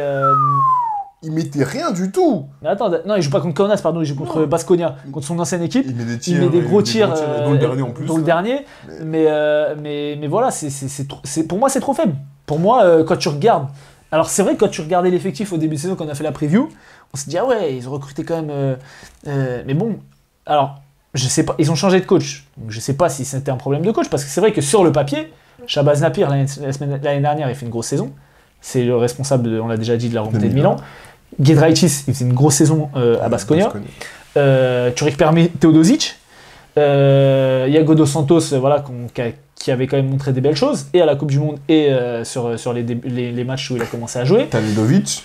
il mettait rien du tout. mais attends, non il joue pas contre Kaunas pardon, il joue contre. Basconia, contre son ancienne équipe. Il met des tirs. Il met des il gros tirs, dont le euh, dernier en plus. dont le dernier. Mais- Mais, euh, mais, mais voilà, c'est, pour moi, c'est trop faible. Pour moi, euh, quand tu regardes. Alors, c'est vrai que quand tu regardais l'effectif au début de saison, quand on a fait la preview, on se dit, ah ouais, ils ont recruté quand même. mais bon, alors, je sais pas, ils ont changé de coach. Donc, je sais pas si c'était un problème de coach, parce que c'est vrai que sur le papier, Shabazz Napier, l'année, dernière, il fait une grosse saison. C'est le responsable, de- on l'a déjà dit, de la remontée de Milan. Giedraitis, il faisait une grosse saison euh, à Basconia. Tu récupères Teodosic, Iago Dos Santos, euh, voilà, qui, a- qui avait quand même montré des belles choses, et à la Coupe du Monde, et euh, sur, sur les, les, les matchs où il a commencé à jouer. T'as Nedovic.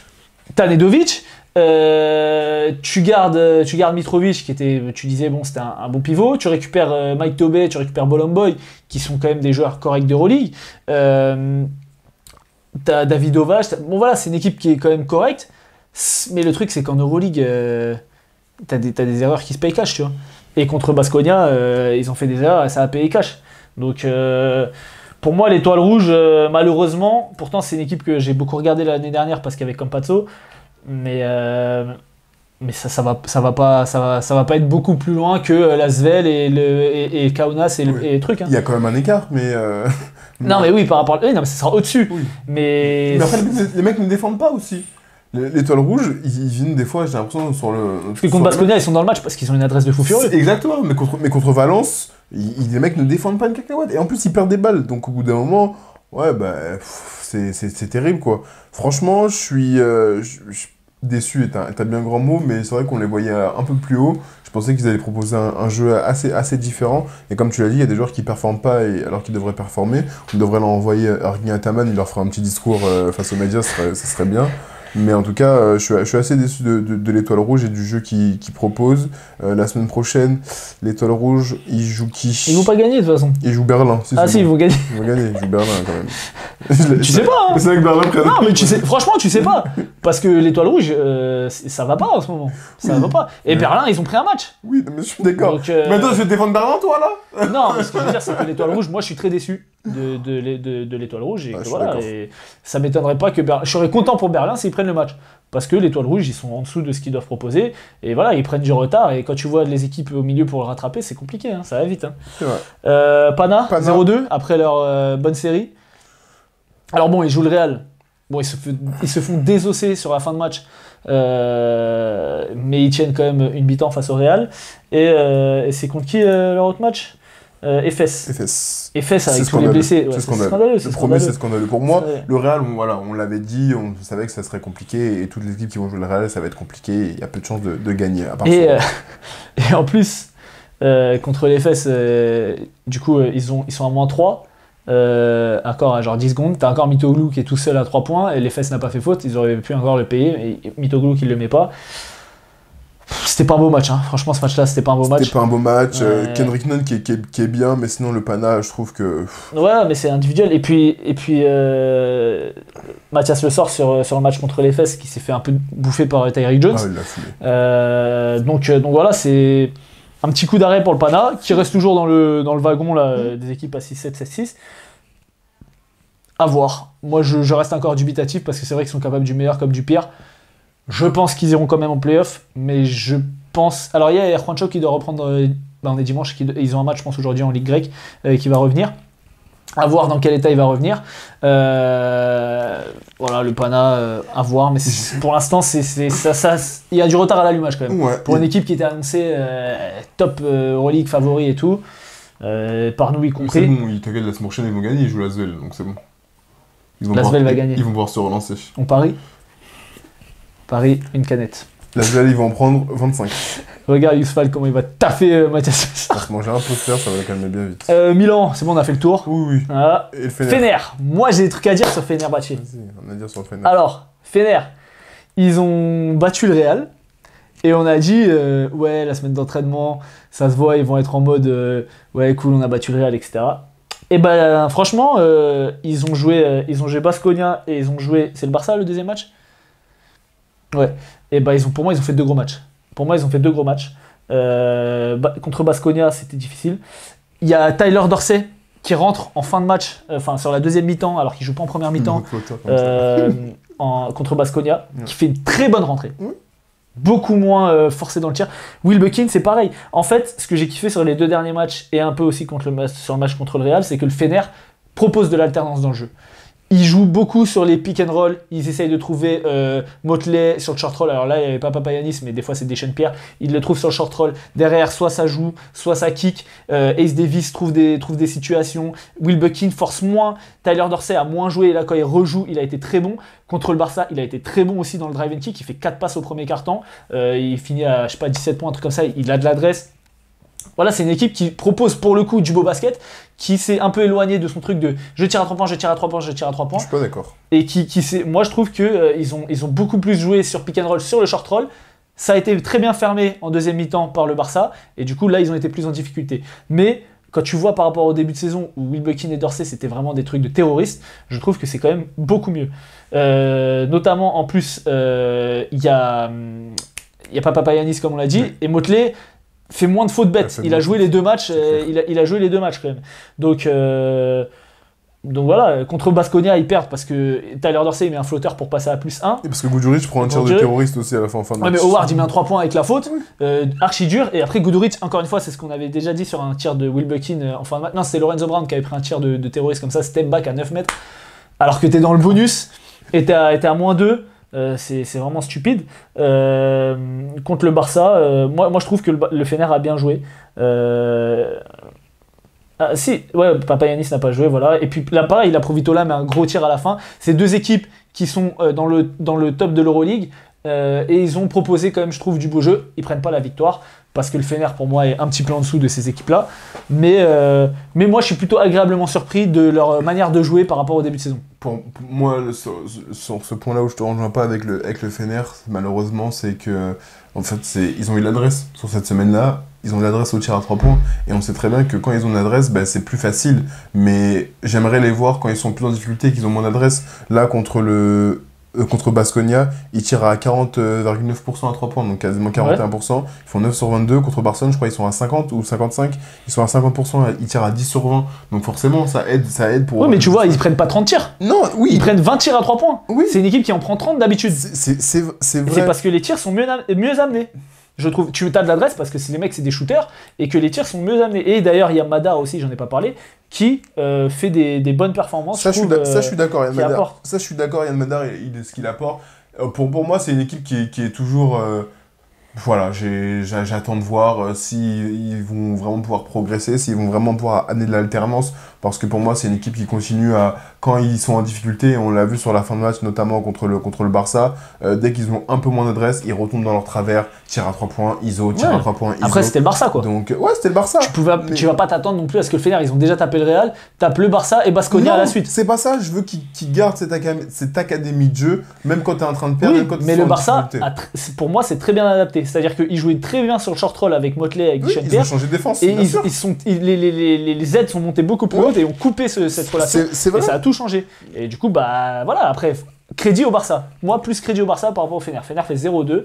T'as Nedovic, euh, tu, gardes, tu gardes Mitrovic, qui était, tu disais, bon, c'était un, un bon pivot, tu récupères euh, Mike Tobey, tu récupères Bolomboy, qui sont quand même des joueurs corrects d'Euroleague. Euh, t'as David Ovage, bon voilà, c'est une équipe qui est quand même correcte, mais le truc, c'est qu'en Euroleague, euh, t'as des, des erreurs qui se payent cash, tu vois. Et contre Basconia, euh, ils ont fait des erreurs et ça a payé cash. Donc, euh, pour moi, l'étoile rouge, euh, malheureusement, pourtant, c'est une équipe que j'ai beaucoup regardé l'année dernière parce qu'il y avait Campazzo, mais, mais ça, ça, va, ça, va pas, ça, va, ça va pas être beaucoup plus loin que euh, la Svel et, le, et, et Kaunas et, le, et les trucs. hein. Il y a quand même un écart, mais. euh, Non, mais oui, par rapport à. Oui, non, mais ça sera au-dessus. Oui. Mais. Mais après, les mecs ne défendent pas aussi. Les- L'étoile rouge, ils, viennent des fois, j'ai l'impression, sur le. Parce que contre Basconia, ils sont dans le match parce qu'ils ont une adresse de fou furieux. Exactement, mais contre, mais contre Valence, ils- les mecs ne défendent pas une cacahuète. Et en plus, ils perdent des balles. Donc au bout d'un moment, ouais, bah, c'est- terrible, quoi. Franchement, je suis. euh, je- je- déçu est un, est un bien grand mot, mais c'est vrai qu'on les voyait un peu plus haut. Je pensais qu'ils allaient proposer un, un jeu assez, assez différent. Et comme tu l'as dit, il y a des joueurs qui performent pas et, alors qu'ils devraient performer. On devrait leur envoyer Argin Ataman, il leur fera un petit discours euh, face aux médias, ce serait, ce serait bien. Mais en tout cas, euh, je, suis, je suis assez déçu de, de, de l'Étoile Rouge et du jeu qu'ils qu'ils proposent. Euh, la semaine prochaine, l'Étoile Rouge, ils jouent qui? Ils vont pas gagner de toute façon. Ils jouent Berlin. Ah si, ils vont gagner. Ils vont gagner, ils jouent Berlin quand même. Tu sais pas, hein C'est vrai que Berlin Non, mais tu sais, franchement, tu sais pas. Parce que l'étoile rouge, euh, ça va pas en ce moment. Ça Oui. va pas. Et. Berlin, ils ont pris un match. Oui, mais je suis d'accord. Euh, Mais attends, je vais défendre Berlin, toi, là Non, mais ce que je veux dire, c'est que l'étoile rouge, moi, je suis très déçu de, de, l'é- de- de l'étoile rouge. Et Ah, que voilà, et ça m'étonnerait pas que Berlin. Je serais content pour Berlin s'ils prennent le match. Parce que l'étoile rouge, ils sont en dessous de ce qu'ils doivent proposer. Et voilà, ils prennent du retard. Et quand tu vois les équipes au milieu pour le rattraper, c'est compliqué. hein, ça va vite. hein. Vrai. Euh, Pana, Pana. 0-2 après leur euh, bonne série. Alors bon, ils jouent le Real. Bon, ils se, ils se font désosser sur la fin de match. Euh, mais ils tiennent quand même une mi-temps face au Real. Et, euh, et c'est contre qui euh, leur autre match? Euh, Efes. FS. Efes avec tous les scandaleux. blessés. Ouais, C'est scandaleux. scandaleux. Le c'est premier, c'est scandaleux. scandaleux. Pour moi, le Real, on, voilà, on l'avait dit, on savait que ça serait compliqué, et toutes les équipes qui vont jouer le Real, ça va être compliqué, il y a peu de chances de, de gagner. À part Et, euh, et en plus, euh, contre les fesses, euh, du coup, euh, ils, ont, ils sont à moins 3. Euh, encore à genre 10 secondes. T'as encore Mitoglou qui est tout seul à 3 points et les fesses n'a pas fait faute. Ils auraient pu encore le payer. Et Mitoglou qui le met pas. C'était pas un beau match. hein. Franchement, ce match-là, c'était pas un beau match. C'était pas un beau match. euh, Ouais. Kendrick Nunn qui est, qui, est, qui est bien, mais sinon le Pana, je trouve que. Ouais, mais c'est individuel. Et puis, et puis euh, Mathias Le sort sur, sur le match contre les fesses qui s'est fait un peu bouffer par Tyreek Jones. Ah, il l'a foulé. Euh, donc, euh, donc voilà, c'est un petit coup d'arrêt pour le Pana, qui reste toujours dans le, dans le wagon là, euh, des équipes à 6-7, 7-6. À voir. Moi, je, je reste encore dubitatif parce que c'est vrai qu'ils sont capables du meilleur comme du pire. Je pense qu'ils iront quand même en playoff, mais je pense. Alors, il y a Juancho qui doit reprendre. ben, on est dimanche, ils ont un match, je pense, aujourd'hui en Ligue grecque, euh, qui va revenir. À voir dans quel état il va revenir. Euh, voilà, le Pana, euh, à voir. Mais c'est- pour l'instant, c'est, c'est- ça, ça, il y a du retard à l'allumage quand même. Ouais. Pour une équipe qui était annoncée top Euroleague favori et tout, par nous y C'est compris. bon, ils t'inquiète, la semaine prochaine, ils vont gagner, ils jouent la Svel, donc c'est bon. Ils vont L'Asvel pouvoir- va gagner. Ils vont pouvoir se relancer. On parie Paris, une canette. La ils vont en prendre 25. Regarde Yousfal comment il va taffer euh, Mathias. Va se manger un poster, ça va le calmer bien vite. Euh, Milan, c'est bon, on a fait le tour. Oui, oui. Voilà. Et le Fener. Fener, moi j'ai des trucs à dire sur Fenerbahçe. Vas-y, on a à dire sur le Fener. Alors, Fener, ils ont battu le Real. Et on a dit, euh, ouais, la semaine d'entraînement, ça se voit, ils vont être en mode, ouais, cool, on a battu le Real, etc. Et ben, franchement, ils ont joué, ils ont joué Basconia et ils ont joué, c'est le Barça le deuxième match? Ouais. Et ben, ils ont, pour moi, ils ont fait deux gros matchs. Pour moi, ils ont fait deux gros matchs. Euh, contre Basconia, c'était difficile. Il y a Tyler Dorsey qui rentre en fin de match, euh, enfin sur la deuxième mi-temps, alors qu'il joue pas en première mi-temps. Ça. Euh, en- contre Basconia, Ouais. qui fait une très bonne rentrée. Ouais. Beaucoup moins forcé dans le tir. Will Buckin, c'est pareil. En fait, ce que j'ai kiffé sur les deux derniers matchs et un peu aussi contre le, sur le match contre le Real, c'est que le Fener propose de l'alternance dans le jeu. Ils jouent beaucoup sur les pick and roll. Ils essayent de trouver euh, Motley sur le short roll. Alors là, il n'y avait pas Papayanis, mais des fois, c'est Deschênes Pierre. Ils le trouvent sur le short roll. Derrière, soit ça joue, soit ça kick. Euh, Ace Davis trouve des, trouve des situations. Will Buckin force moins. Tyler Dorsey a moins joué. Et là, quand il rejoue, il a été très bon. Contre le Barça, il a été très bon aussi dans le drive and kick. Il fait 4 passes au premier quart-temps. Euh, il finit à, je sais pas, 17 points, un truc comme ça. Il a de l'adresse. Voilà, c'est une équipe qui propose pour le coup du beau basket, qui s'est un peu éloigné de son truc de je tire à 3 points, je tire à 3 points, je tire à 3 Je points. suis pas d'accord. Et qui, qui moi je trouve que euh, ils, ont, ils ont beaucoup plus joué sur pick and roll, sur le short roll. Ça a été très bien fermé en deuxième mi-temps par le Barça, et du coup là ils ont été plus en difficulté. Mais quand tu vois par rapport au début de saison où Will Buckin et Dorsey c'était vraiment des trucs de terroristes, je trouve que c'est quand même beaucoup mieux. Euh, notamment en plus, euh, il y a, hum, il y a pas Papayanis comme on l'a dit, et Motley fait moins de fautes bêtes. fait Il a joué les deux matchs, c'est euh, il, a, il a joué les deux matchs quand même. Donc, euh, donc voilà, contre Basconia ils perdent parce que Tyler Dorsey met un flotteur pour passer à plus 1. Et parce que Gouduric prend un tir de Gouduric- terroriste aussi à la fin, en fin de Ouais, match. mais Howard il met un 3 points avec la faute, Oui. euh, archi dur, et après Guduric, encore une fois, c'est ce qu'on avait déjà dit sur un tir de Will Buckin euh, en fin de match. Non, c'était Lorenzo Brown qui avait pris un tir de, de terroriste comme ça, step back à 9 mètres, alors que t'es dans le bonus et t'es à, et t'es à moins 2. Euh, c'est vraiment stupide. Euh, contre le Barça, euh, moi, moi je trouve que le, Fener a bien joué. Ah, si, ouais, Papayanis n'a pas joué, voilà. Et puis là, pareil, la Provitola met un gros tir à la fin. C'est deux équipes qui sont dans, le, dans le top de l'Euroleague. Et ils ont proposé quand même, je trouve, du beau jeu. Ils prennent pas la victoire parce que le Fener pour moi est un petit peu en dessous de ces équipes-là. Mais, euh, mais moi je suis plutôt agréablement surpris de leur manière de jouer par rapport au début de saison. Moi, sur, ce point-là où je te rejoins pas avec le, avec le Fener, malheureusement, c'est que en fait, ils ont eu l'adresse sur cette semaine-là. Ils ont l'adresse au tir à 3 points. Et on sait très bien que quand ils ont l'adresse, ben, c'est plus facile. Mais j'aimerais les voir quand ils sont plus en difficulté, qu'ils ont moins d'adresse. Là, contre le. Euh, contre Basconia, ils tirent à 40,9% à 3 points, donc quasiment 41%. Ils font 9 sur 22. Contre Barcelone, je crois qu'ils sont à 50 ou 55. Ils sont à 50%, ils tirent à 10 sur 20. Donc forcément, ça aide, ça aide pour. Oui, mais tu vois, ils prennent pas 30 tirs. Non, oui, Ils prennent 20 tirs à 3 points. Oui. C'est une équipe qui en prend 30 d'habitude. C'est- vrai. C'est parce que les tirs sont mieux amenés. Je trouve, tu as de l'adresse parce que c'est les mecs, c'est des shooters et que les tirs sont mieux amenés. Et d'ailleurs, il y a Madar aussi, j'en ai pas parlé, qui euh, fait des, des bonnes performances. Ça, je suis trouve, d'a- ça, je suis d'accord, Yann Madar. apporte. Ça, je suis d'accord, Yann Madar, il, il- ce qu'il apporte. Euh, pour, pour moi, c'est une équipe qui est, qui est toujours. euh, voilà, j'attends de voir s'ils vont vraiment pouvoir progresser, s'ils vont vraiment pouvoir amener de l'alternance. Parce que pour moi, c'est une équipe qui continue à. Quand ils sont en difficulté, on l'a vu sur la fin de match, notamment contre le, contre le Barça, euh, dès qu'ils ont un peu moins d'adresse, ils retombent dans leur travers, tir à 3 points, ISO, tir Ouais. à 3 points, ISO. Après, c'était le Barça, quoi. Donc, ouais, c'était le Barça. Tu, pouvais, Mais- tu vas pas t'attendre non plus à ce que le Fener, ils ont déjà tapé le Real, tape le Barça et Basconia à la suite. C'est pas ça, je veux qu'ils gardent cette, académie- cette académie de jeu, même quand t'es en train de perdre, Oui, même quand ils mais le Barça, a pour moi, c'est très bien adapté. C'est-à-dire qu'ils jouaient très bien sur le short roll avec Motley, avec Oui, ils ont changé de défense, Et bien ils, sûr. ils sont, ils- les, les, les, les aides sont montées beaucoup plus Ouais. Et ont coupé ce- cette relation. C'est c'est vrai. Et ça a tout changé. Et du coup, bah voilà, après, crédit au Barça. Moi, plus crédit au Barça par rapport au Fener. Fener fait 0-2,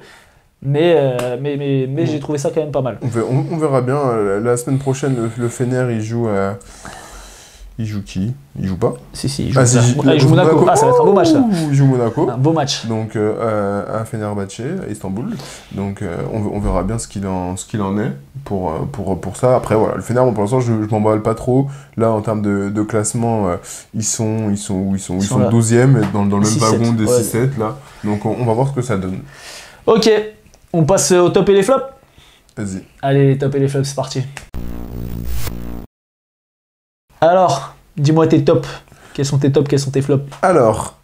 mais, euh, mais, mais, mais Mm. j'ai trouvé ça quand même pas mal. On, ver- on- on verra bien. euh, La semaine prochaine, le, le Fener, il joue à... Il joue qui? Il joue pas? Si, si, il joue, Ah, si, Monaco. Ah, il joue Monaco. Ah, ça va être un beau match, ça. Il joue Monaco. Un beau match. Donc euh, à- à Fenerbahçe, à Istanbul. Donc euh, on, on verra bien ce qu'il en, ce qu'il en est pour, euh, pour, pour ça. Après voilà, le Fener, bon, pour l'instant je, je m'emballe pas trop. Là en termes de, de classement, euh, ils sont ils sont où ils sont, ils Ils sont sont là. 12e dans, dans le même 6-7, wagon des ouais. 6-7 là. Donc on, on va voir ce que ça donne. Ok, on passe au top et les flops Vas-y. Allez, les top et les flops, c'est parti. Alors, dis-moi tes tops. Quels sont tes tops, quels sont tes flops Alors,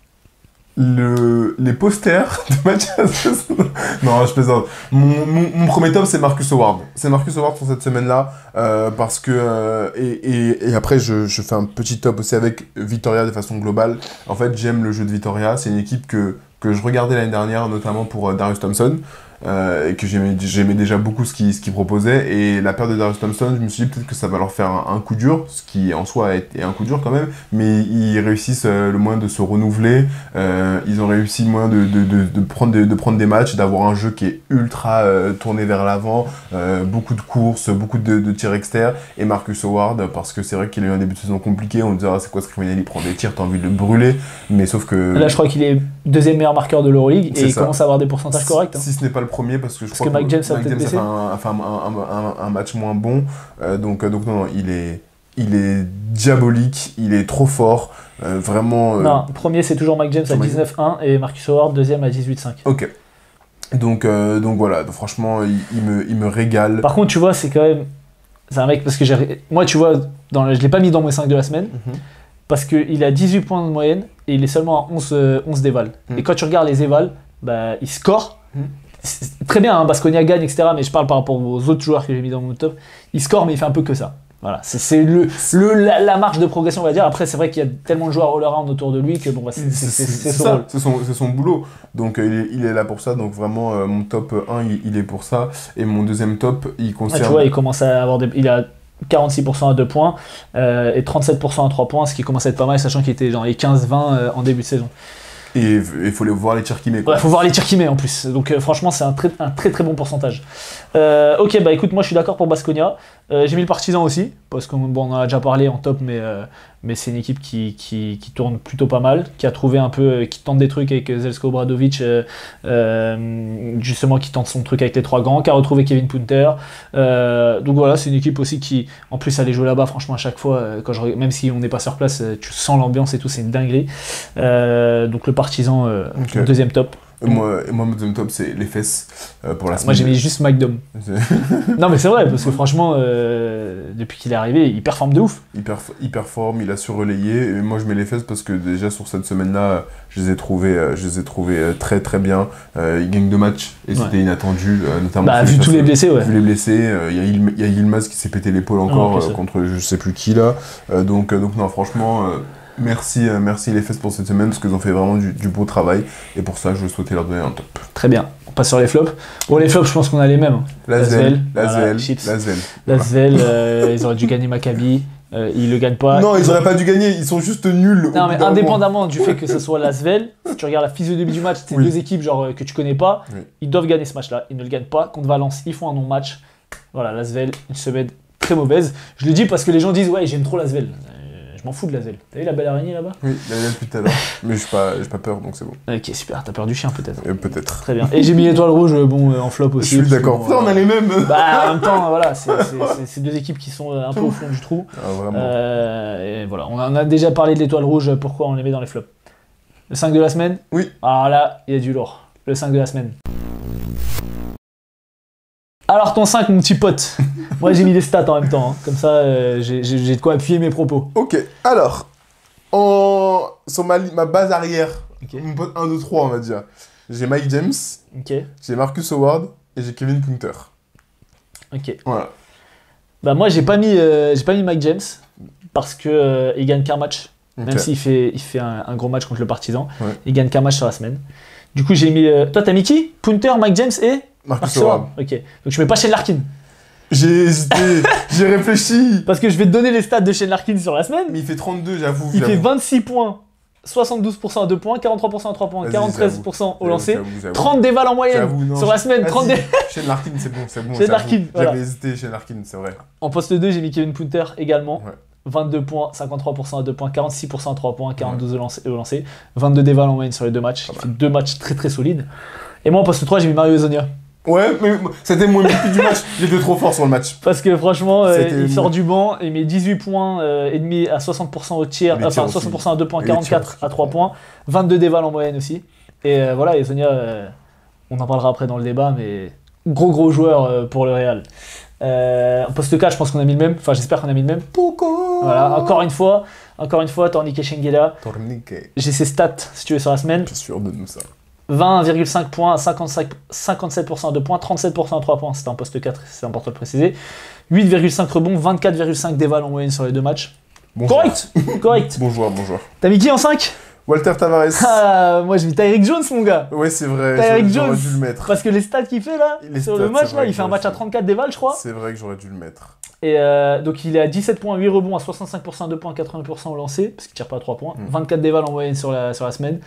le, les posters de Mathias. non, je plaisante. Mon, mon- premier top, c'est Marcus Howard. C'est Marcus Howard pour cette semaine-là. euh, parce que. euh, et, après, je, fais un petit top aussi avec Vitoria de façon globale. En fait, j'aime le jeu de Vitoria. C'est une équipe que, que je regardais l'année dernière, notamment pour euh, Darius Thompson. Euh, et que j'aimais déjà beaucoup ce qu'il ce qu'il proposait. Et la perte de Darius Thompson, je me suis dit peut-être que ça va leur faire un, un coup dur, ce qui en soi est, un coup dur quand même. Mais ils réussissent euh, le moyen de se renouveler. Euh, ils ont réussi le moyen de, de, de, de prendre, des, de prendre des matchs, d'avoir un jeu qui est ultra tourné vers l'avant, beaucoup de courses, beaucoup de, de tirs externes. Et Marcus Howard, parce que c'est vrai qu'il a eu un début de saison compliqué, on disait ah, c'est quoi ce criminel, il prend des tirs, t'as envie de le brûler. Mais sauf que. Là, je crois qu'il est deuxième meilleur marqueur de l'Euroleague et il ça. commence à avoir des pourcentages corrects. hein. Si ce n'est pas le premier, parce que je Parce crois que Mike James a fait un, a fait un, un- un- un match moins bon. Euh, donc, euh, donc non, non, il est, il est diabolique, il est trop fort. euh, vraiment. euh, Non, premier c'est toujours Mike James à Sur Mike- 19-1 et Marcus Howard deuxième à 18-5. Ok. Donc, euh, donc voilà, donc franchement, il, il me, il me régale. Par contre, tu vois, c'est quand même. C'est un mec parce que j'ai. Moi, tu vois, dans le- je l'ai pas mis dans mes 5 de la semaine Mhm. parce qu'il a 18 points de moyenne et il est seulement à 11, euh, 11 d'éval. Mhm. Et quand tu regardes les évals, bah, il score. Mhm. Très bien, hein, Basconia gagne, etc. Mais je parle par rapport aux autres joueurs que j'ai mis dans mon top. Il score, mais il fait un peu que ça. Voilà, c'est- le, le, la, la marge de progression, on va dire. Après, c'est vrai qu'il y a tellement de joueurs all-around autour de lui que bon, bah, c'est son son, c'est son boulot. Donc euh, il, est, il est là pour ça. Donc vraiment, euh, mon top 1, il, il est pour ça. Et mon deuxième top, il Ouais, concerne. tu vois, il commence à avoir des, il a 46% à 2 points euh, et 37% à 3 points, ce qui commence à être pas mal, sachant qu'il était dans les 15-20 euh, en début de saison. Et il faut les voir les tirs qu'il met. quoi. Ouais, faut voir les tirs qu'il met en plus. Donc euh, franchement, c'est un très, un très très bon pourcentage. Euh, ok, bah écoute, moi je suis d'accord pour Basconia. Euh, J'ai mis le Partisan aussi, parce qu'on bon, on en a déjà parlé en top, mais, mais c'est une équipe qui, qui, qui tourne plutôt pas mal, qui a trouvé un peu, euh, qui tente des trucs avec Zelsko Bradovic, euh, euh, justement qui tente son truc avec les trois grands, qui a retrouvé Kevin Punter. Euh, donc voilà, c'est une équipe aussi qui, en plus, aller jouer là-bas, franchement, à chaque fois, euh, quand je, même si on n'est pas sur place, euh, tu sens l'ambiance et tout, c'est une dinguerie. Euh, donc le Partisan, euh, deuxième top. Moi, moi, mon deuxième top, c'est les fesses euh, pour la semaine. Moi j'ai mis juste Mike Dom. C'est- non mais c'est vrai, parce que franchement, euh, depuis qu'il est arrivé, il performe de ouf. il, perf- il performe, il a su relayer. Et moi, je mets les fesses parce que déjà sur cette semaine-là, je les ai trouvés, euh, je les ai trouvés très très bien. Euh, il gagne deux matchs et Ouais. c'était inattendu, notamment. Bah, vu tous les blessés, ouais. Vu les blessés, il y a Yilmaz qui s'est pété l'épaule encore en plus, euh, ouais. contre je sais plus qui là. Donc, donc non, franchement, merci, euh, merci les fesses pour cette semaine parce qu'ils ont fait vraiment du, du beau travail. Et pour ça, je souhaitais leur donner un top. Très bien. On passe sur les flops. Bon, les flops, je pense qu'on a les mêmes. Lasvel, Lasvel, Lasvel, chips. Lasvel. La Svel, euh, ils auraient dû gagner Maccabi. Euh, ils le gagnent pas. Non, ils auraient pas dû gagner, ils sont juste nuls. Non, mais indépendamment du fait que ce soit la Svel, si tu regardes la physionomie du match, c'est Oui. deux équipes genre, euh, que tu connais pas, Oui. ils doivent gagner ce match-là. Ils ne le gagnent pas. Contre Valence, ils font un non-match. Voilà, la Svel, une semaine très mauvaise. Je le dis parce que les gens disent Ouais, j'aime trop la Svel. Euh, je m'en fous de la Svel. T'as vu la belle araignée là-bas? Oui, il y en a depuis tout à l'heure. mais j'ai pas, j'ai pas peur, donc c'est bon. Ok, super. T'as peur du chien peut-être. Euh, Peut-être. Très bien. Et j'ai mis l'étoile rouge, euh, bon, euh, en flop Je aussi. suis parce que, d'accord. bon, Putain, on a euh, les mêmes. Bah, en même temps, voilà, c'est c'est- c'est- c'est deux équipes qui sont euh, un peu au fond du trou. Ah, vraiment. Euh, et voilà, on en a déjà parlé de l'étoile rouge, pourquoi on les met dans les flops. Le 5 de la semaine? Oui. Alors là, il y a du lourd. Le 5 de la semaine. Alors ton 5, mon petit pote. Moi j'ai mis les stats en même temps, hein. comme ça euh, j'ai de quoi appuyer mes propos. Ok, alors, en... sur ma, base arrière, Ok. mon pote 1, 2, 3, on va dire, j'ai Mike James, Ok, j'ai Marcus Howard et j'ai Kevin Punter. ok. Voilà. Bah moi j'ai pas mis euh, j'ai pas mis Mike James parce que euh, il gagne qu'un match, Ok. même s'il fait il fait un, un gros match contre le Partisan, Ouais. il gagne qu'un match sur la semaine. Du coup j'ai mis euh, toi t'as mis qui? Punter, Mike James et Marcus. Ok. Donc je mets pas Shane Larkin. J'ai hésité, j'ai réfléchi. Parce que je vais te donner les stats de Shane Larkin sur la semaine. Mais il fait 32, j'avoue. Il fait j'avoue. 26 points, 72% à 2 points, 43% à 3 points, Vas-y, 43% au lancer, J'avoue, j'avoue. 30 dévals en moyenne non, sur la semaine. Vas-y, 30 dé- Shane Larkin, c'est bon, c'est bon. Shane. Larkin, voilà. J'avais hésité, Shane Larkin, c'est vrai. En poste 2, j'ai mis Kevin Punter également. Ouais. 22 points, 53% à 2 points, 46% à 3 points, 42 au lancer, au lancer, 22 dévals en moyenne sur les deux matchs. Il fait deux matchs très très solides. Et moi en poste 3, j'ai mis Mario Ezonia. Ouais, mais c'était mon MVP du match. Il était trop fort sur le match. Parce que franchement, euh, il sort du banc, il met 18 points euh, et demi à 60% au tir, Les enfin tirs aussi. 60% à 2 points, Et les tirs 44 aussi. à 3 points, 22 dévals en moyenne aussi. Et euh, voilà, et Sonia, on en parlera après dans le débat, mais gros gros joueur pour le Real. En poste 4, je pense qu'on a mis le même, enfin j'espère qu'on a mis le même. Pourquoi Voilà, encore une fois, encore une fois, Tornique Shengela. Tourniquet. J'ai ses stats si tu veux sur la semaine. Bien sûr, donne-nous ça. 20,5 points, 55, 57% à 2 points, 37% à 3 points, c'était un poste 4, c'est important de le préciser. 8,5 rebonds, 24,5 déval en moyenne sur les deux matchs. Bon Correct Correct joueur. Bon joueur, bon joueur. T'as mis qui en 5 Walter Tavares. Ah, moi j'ai mis Tyreek Jones, mon gars Ouais, c'est vrai. Tyreek j'aurais- J'aurais Jones. dû le mettre. Parce que les stats qu'il fait là, Les sur stats, le match là, il fait un match à dû- 34 déval, je crois. C'est vrai que j'aurais dû le mettre. Et euh, donc il est à 17 points, 8 rebonds, à 65% à 2 points, 80% au lancer, parce qu'il tire pas à 3 points. Mm. 24 déval en moyenne sur la, sur la semaine.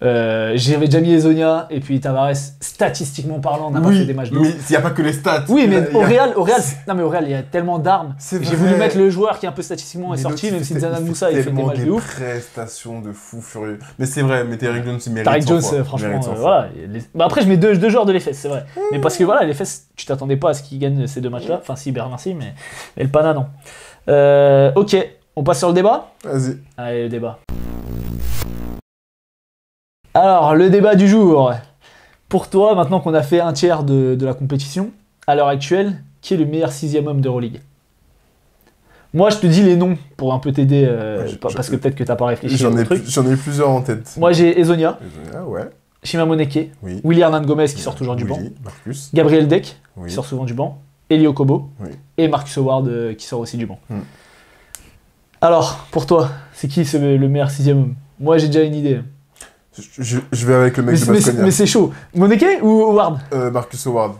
Euh, J'avais déjà mis Ezonia, et puis Tavares, statistiquement parlant, n'a pas fait des matchs de mais il n'y a pas que les stats. Oui, a- mais au Real, au Real, non mais au Real, il y a tellement d'armes. J'ai voulu mettre le joueur qui est un peu statistiquement est sorti, même si Zanan Moussa il fait des matchs de ouf. prestations de fou furieux. Mais c'est vrai, mais Derrick Jones, il mérite Tarek 100 Jones, fois. euh, franchement, mérite 100 euh, fois. voilà. les- bah, après, je mets deux, deux joueurs de les fesses, c'est vrai. Mais parce que voilà, les fesses, tu t'attendais pas à ce qu'ils gagnent ces deux matchs-là. Enfin, si, Bernard, si, mais, mais le Pana, non. Euh, ok, on passe sur le débat? Vas-y. Allez, le débat. Alors, le débat du jour. Pour toi, maintenant qu'on a fait un tiers de, de la compétition, à l'heure actuelle, qui est le meilleur sixième homme d'Euroleague Moi, je te dis les noms pour un peu t'aider, euh, Ouais, parce que peut-être que t'as pas réfléchi J'en ai, plusieurs en tête. Moi, j'ai Ezonia, Ah ouais. Shima Moneke, Oui. Willy Hernan Gomez qui sort toujours du Oui, banc, Marcus. Gabriel Deck qui sort souvent du banc, Elio Kobo Oui. et Marcus Howard euh, qui sort aussi du banc. Hmm. Alors, pour toi, c'est qui le meilleur sixième homme? Moi, j'ai déjà une idée. Je, vais avec le mec Mais, de c'est- mais chaud. Moneke ou Howard? Euh, Marcus Howard.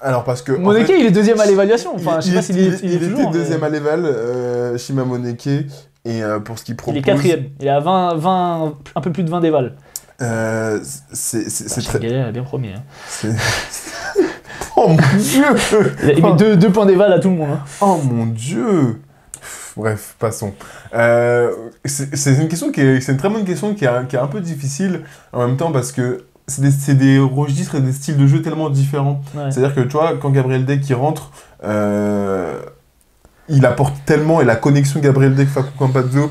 Alors parce que. en Moneke, fait, il est deuxième à l'évaluation. Enfin, il- je sais il pas est- s'il est, il, il est était toujours. mais deuxième à l'éval, euh, Shima Moneke. Et euh, pour ce qu'il propose. Il est quatrième. Il est à 20, 20, un peu plus de 20 déval. euh, c'est c'est- c'est très. Galère, il a bien premier. hein. c'est- oh mon dieu Il, met deux, deux points déval à tout le monde. hein. Oh mon dieu Bref, passons. Euh, c'est une question qui est, c'est une très bonne question qui est, qui est un peu difficile en même temps parce que c'est des, des registres et des styles de jeu tellement différents. Ouais. C'est-à-dire que tu vois, quand Gabriel Deck qui rentre, euh, il apporte tellement et la connexion Gabriel Deck Facu Campazzo,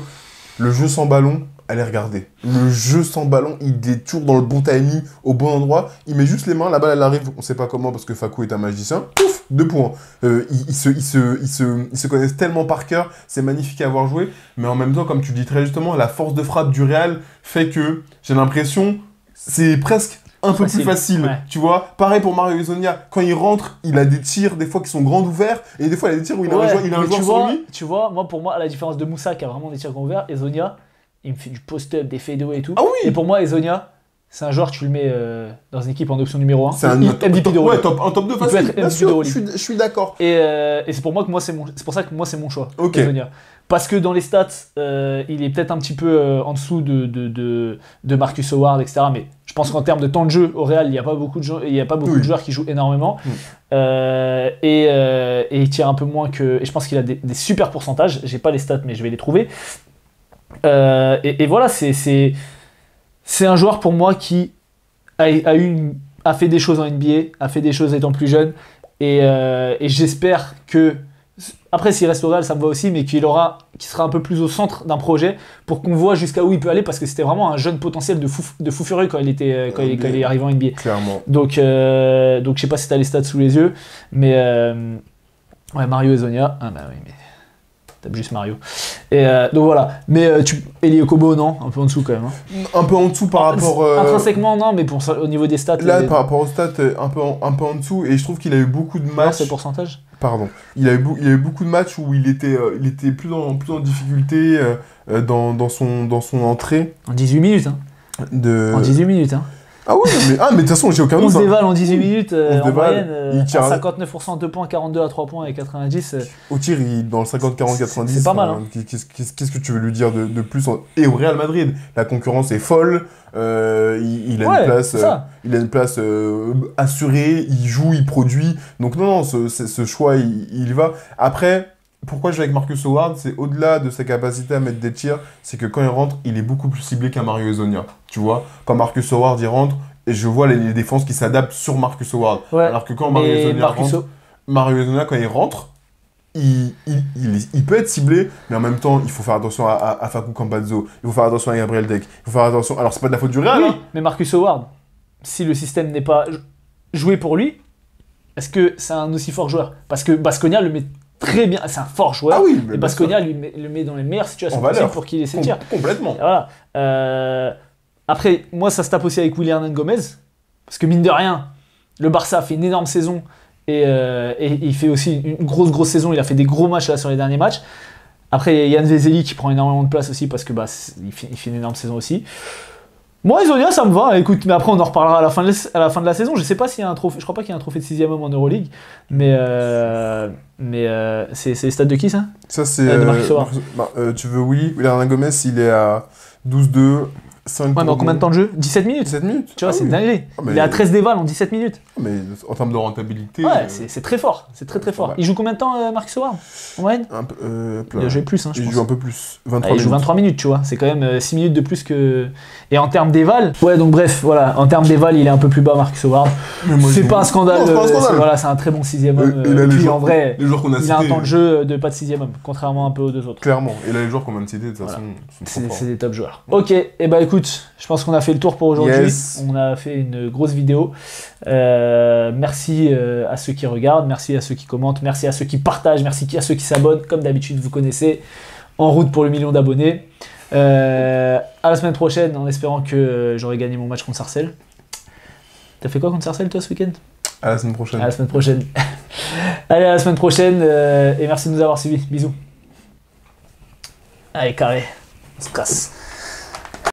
le jeu sans ballon allez regarder. Le jeu sans ballon, il est toujours dans le bon timing, au bon endroit. Il met juste les mains, la balle elle arrive, on sait pas comment parce que Fakou est un magicien. Pouf, deux points. Euh, ils, se, connaissent tellement par cœur, c'est magnifique à avoir joué. Mais en même temps, comme tu dis très justement, la force de frappe du Real fait que j'ai l'impression c'est presque un peu Facile, plus facile, ouais. tu vois. Pareil pour Mario Ezonia, quand il rentre, il a des tirs des fois qui sont grands ouverts et des fois il a des tirs où il a un joueur, il a un mais joueur tu sur vois, lui. Tu vois, moi pour moi, à la différence de Moussa qui a vraiment des tirs grands ouverts, Ezonia, il me fait du post-up, des fadeaways et tout. Ah oui Et pour moi, Ezonia, c'est un joueur, tu le mets euh, dans une équipe en option numéro 1. C'est un MVP de ouais, top, un top 2 peut facile. être Bien MVP sûr, je suis, je suis d'accord. Et, euh, et c'est pour moi que moi c'est mon, c'est pour ça que moi c'est mon choix. Ok. Ezonia. Parce que dans les stats, euh, il est peut-être un petit peu en dessous de, de, de, de Marcus Howard, etc. Mais je pense qu'en termes de temps de jeu au Real, il n'y a pas beaucoup de gens, il y a pas beaucoup Oui. de joueurs qui jouent énormément. Mm. Et, et il tire un peu moins que. Et je pense qu'il a des, des super pourcentages. J'ai pas les stats, mais je vais les trouver. Euh, et, et voilà, c'est un joueur pour moi qui a, a eu une- a fait des choses en NBA, a fait des choses étant plus jeune. Et, euh, et j'espère que après s'il reste au Real, ça me va aussi, mais qu'il aura, qu'il sera un peu plus au centre d'un projet pour qu'on voit jusqu'à où il peut aller, parce que c'était vraiment un jeune potentiel de fou, de fou furieux quand il était, euh, quand, il, quand il est arrivé en NBA. Clairement. Donc, euh, donc je sais pas si t'as les stats sous les yeux, mais ouais, Mario et Zonia. Ah bah oui, mais t'as juste Mario. Et euh, donc voilà. Mais euh, tu, Eli Okobo, non, un peu en dessous quand même. hein. Un peu en dessous par rapport. euh, Intrinsèquement, non, mais pour ça, au niveau des stats, Là, les- par rapport aux stats, euh, un peu, en, un peu en dessous, et je trouve qu'il a eu beaucoup de matchs. c'est pourcentage. Pardon. Il a, eu, il a eu beaucoup de matchs où il était, il était plus, en, plus en difficulté dans, dans, son, dans son entrée. En 18 minutes. Hein. De... En 18 minutes. Hein. Ah oui, mais ah, mais de toute façon, j'ai aucun 11 doute. hein. en 18 minutes euh, 11 en déval, moyenne. euh, il tire- à 59% 2 points, 42 à 3 points et 90. euh, Au tir, il dans le 50, 40, 90. C'est pas mal, enfin, Qu'est-ce que tu veux lui dire de, de plus en- Et au Real Madrid, la concurrence est folle. euh, il, il a Ouais, place, euh, il a une place euh, assurée. Il joue, il produit. Donc non, non, ce, ce- choix, il, il va. Après, pourquoi je vais avec Marcus Howard C'est au-delà de sa capacité à mettre des tirs, c'est que quand il rentre, il est beaucoup plus ciblé qu'un Mario Ezonia. Tu vois, quand Marcus Howard il rentre, et je vois les, les défenses qui s'adaptent sur Marcus Howard. Ouais. Alors que quand Mario Ezonia Marcus rentre, Mario Ezonia, quand il rentre, il, il, il, il peut être ciblé, mais en même temps, il faut faire attention à, à, à Facu Campazzo, il faut faire attention à Gabriel Deck, il faut faire attention. Alors, c'est pas de la faute du Real, Oui, hein. mais Marcus Howard, si le système n'est pas jou- joué pour lui, est-ce que c'est un aussi fort joueur? Parce que Basconia le met très bien, c'est un fort joueur. Ah oui, mais et Basconia lui met- le met dans les meilleures situations possibles pour qu'il ait ses Com- tirs. complètement. Voilà. Euh, après, moi, ça se tape aussi avec William Gomez. Parce que mine de rien, le Barça fait une énorme saison. Et, euh, et il fait aussi une grosse, grosse saison. Il a fait des gros matchs là sur les derniers matchs. Après, il y a Yann Vezeli qui prend énormément de place aussi parce que bah, c'est- il, fait, il fait une énorme saison aussi. Moi, Isonia, ça me va. Écoute, mais après, on en reparlera à la fin de, la- à la, fin de la saison. Je sais pas s'il y a un trophée. Je crois pas qu'il y a un trophée de 6 homme en Euroleague. Mais, euh, mais euh, c'est c'est les stats de qui ça? Ça, c'est. Euh, de euh, bah, euh, tu veux, oui. William Gomez, il est à 12-2, 5 Ouais, mais en combien de temps de jeu? 17 minutes 17 minutes. Tu vois, Ah c'est oui. dingue. Ah, Il est à 13 déval en 17 minutes. Mais en termes de rentabilité. Ouais, euh, c'est c'est très fort. C'est très très fort. Il joue combien de temps, Marcus Howard En moyenne? Un peu, euh, Il a joué plus, hein, je Il pense. joue un peu plus. 23 Ah, il joue minutes. 23 minutes, tu vois. C'est quand même euh, 6 minutes de plus que. Et en termes d'éval, ouais, donc bref, voilà. En termes d'éval, il est un peu plus bas, Marcus Howard. C'est pas un scandale. Non, c'est pas un euh, scandale. c'est- Voilà, c'est un très bon sixième homme. Euh, et euh, là, puis joueurs- en vrai, Les joueurs qu'on a il a un temps de jeu de pas de sixième homme, contrairement un peu aux deux autres. Clairement. Et là, les joueurs qu'on vient de citer, de toute Voilà. façon, C'est des top joueurs. Ok, et bah écoute, je pense qu'on a fait le tour pour aujourd'hui. Yes. On a fait une grosse vidéo. Euh, merci euh, à ceux qui regardent, merci à ceux qui commentent, merci à ceux qui partagent, merci à ceux qui s'abonnent. Comme d'habitude, vous connaissez, en route pour le million d'abonnés. Euh, à la semaine prochaine, en espérant que euh, j'aurai gagné mon match contre Sarcelles. T'as fait quoi contre Sarcelles toi ce week-end? À la semaine prochaine. À la semaine prochaine. Allez, à la semaine prochaine euh, et merci de nous avoir suivis. Bisous. Allez, carré. On se casse.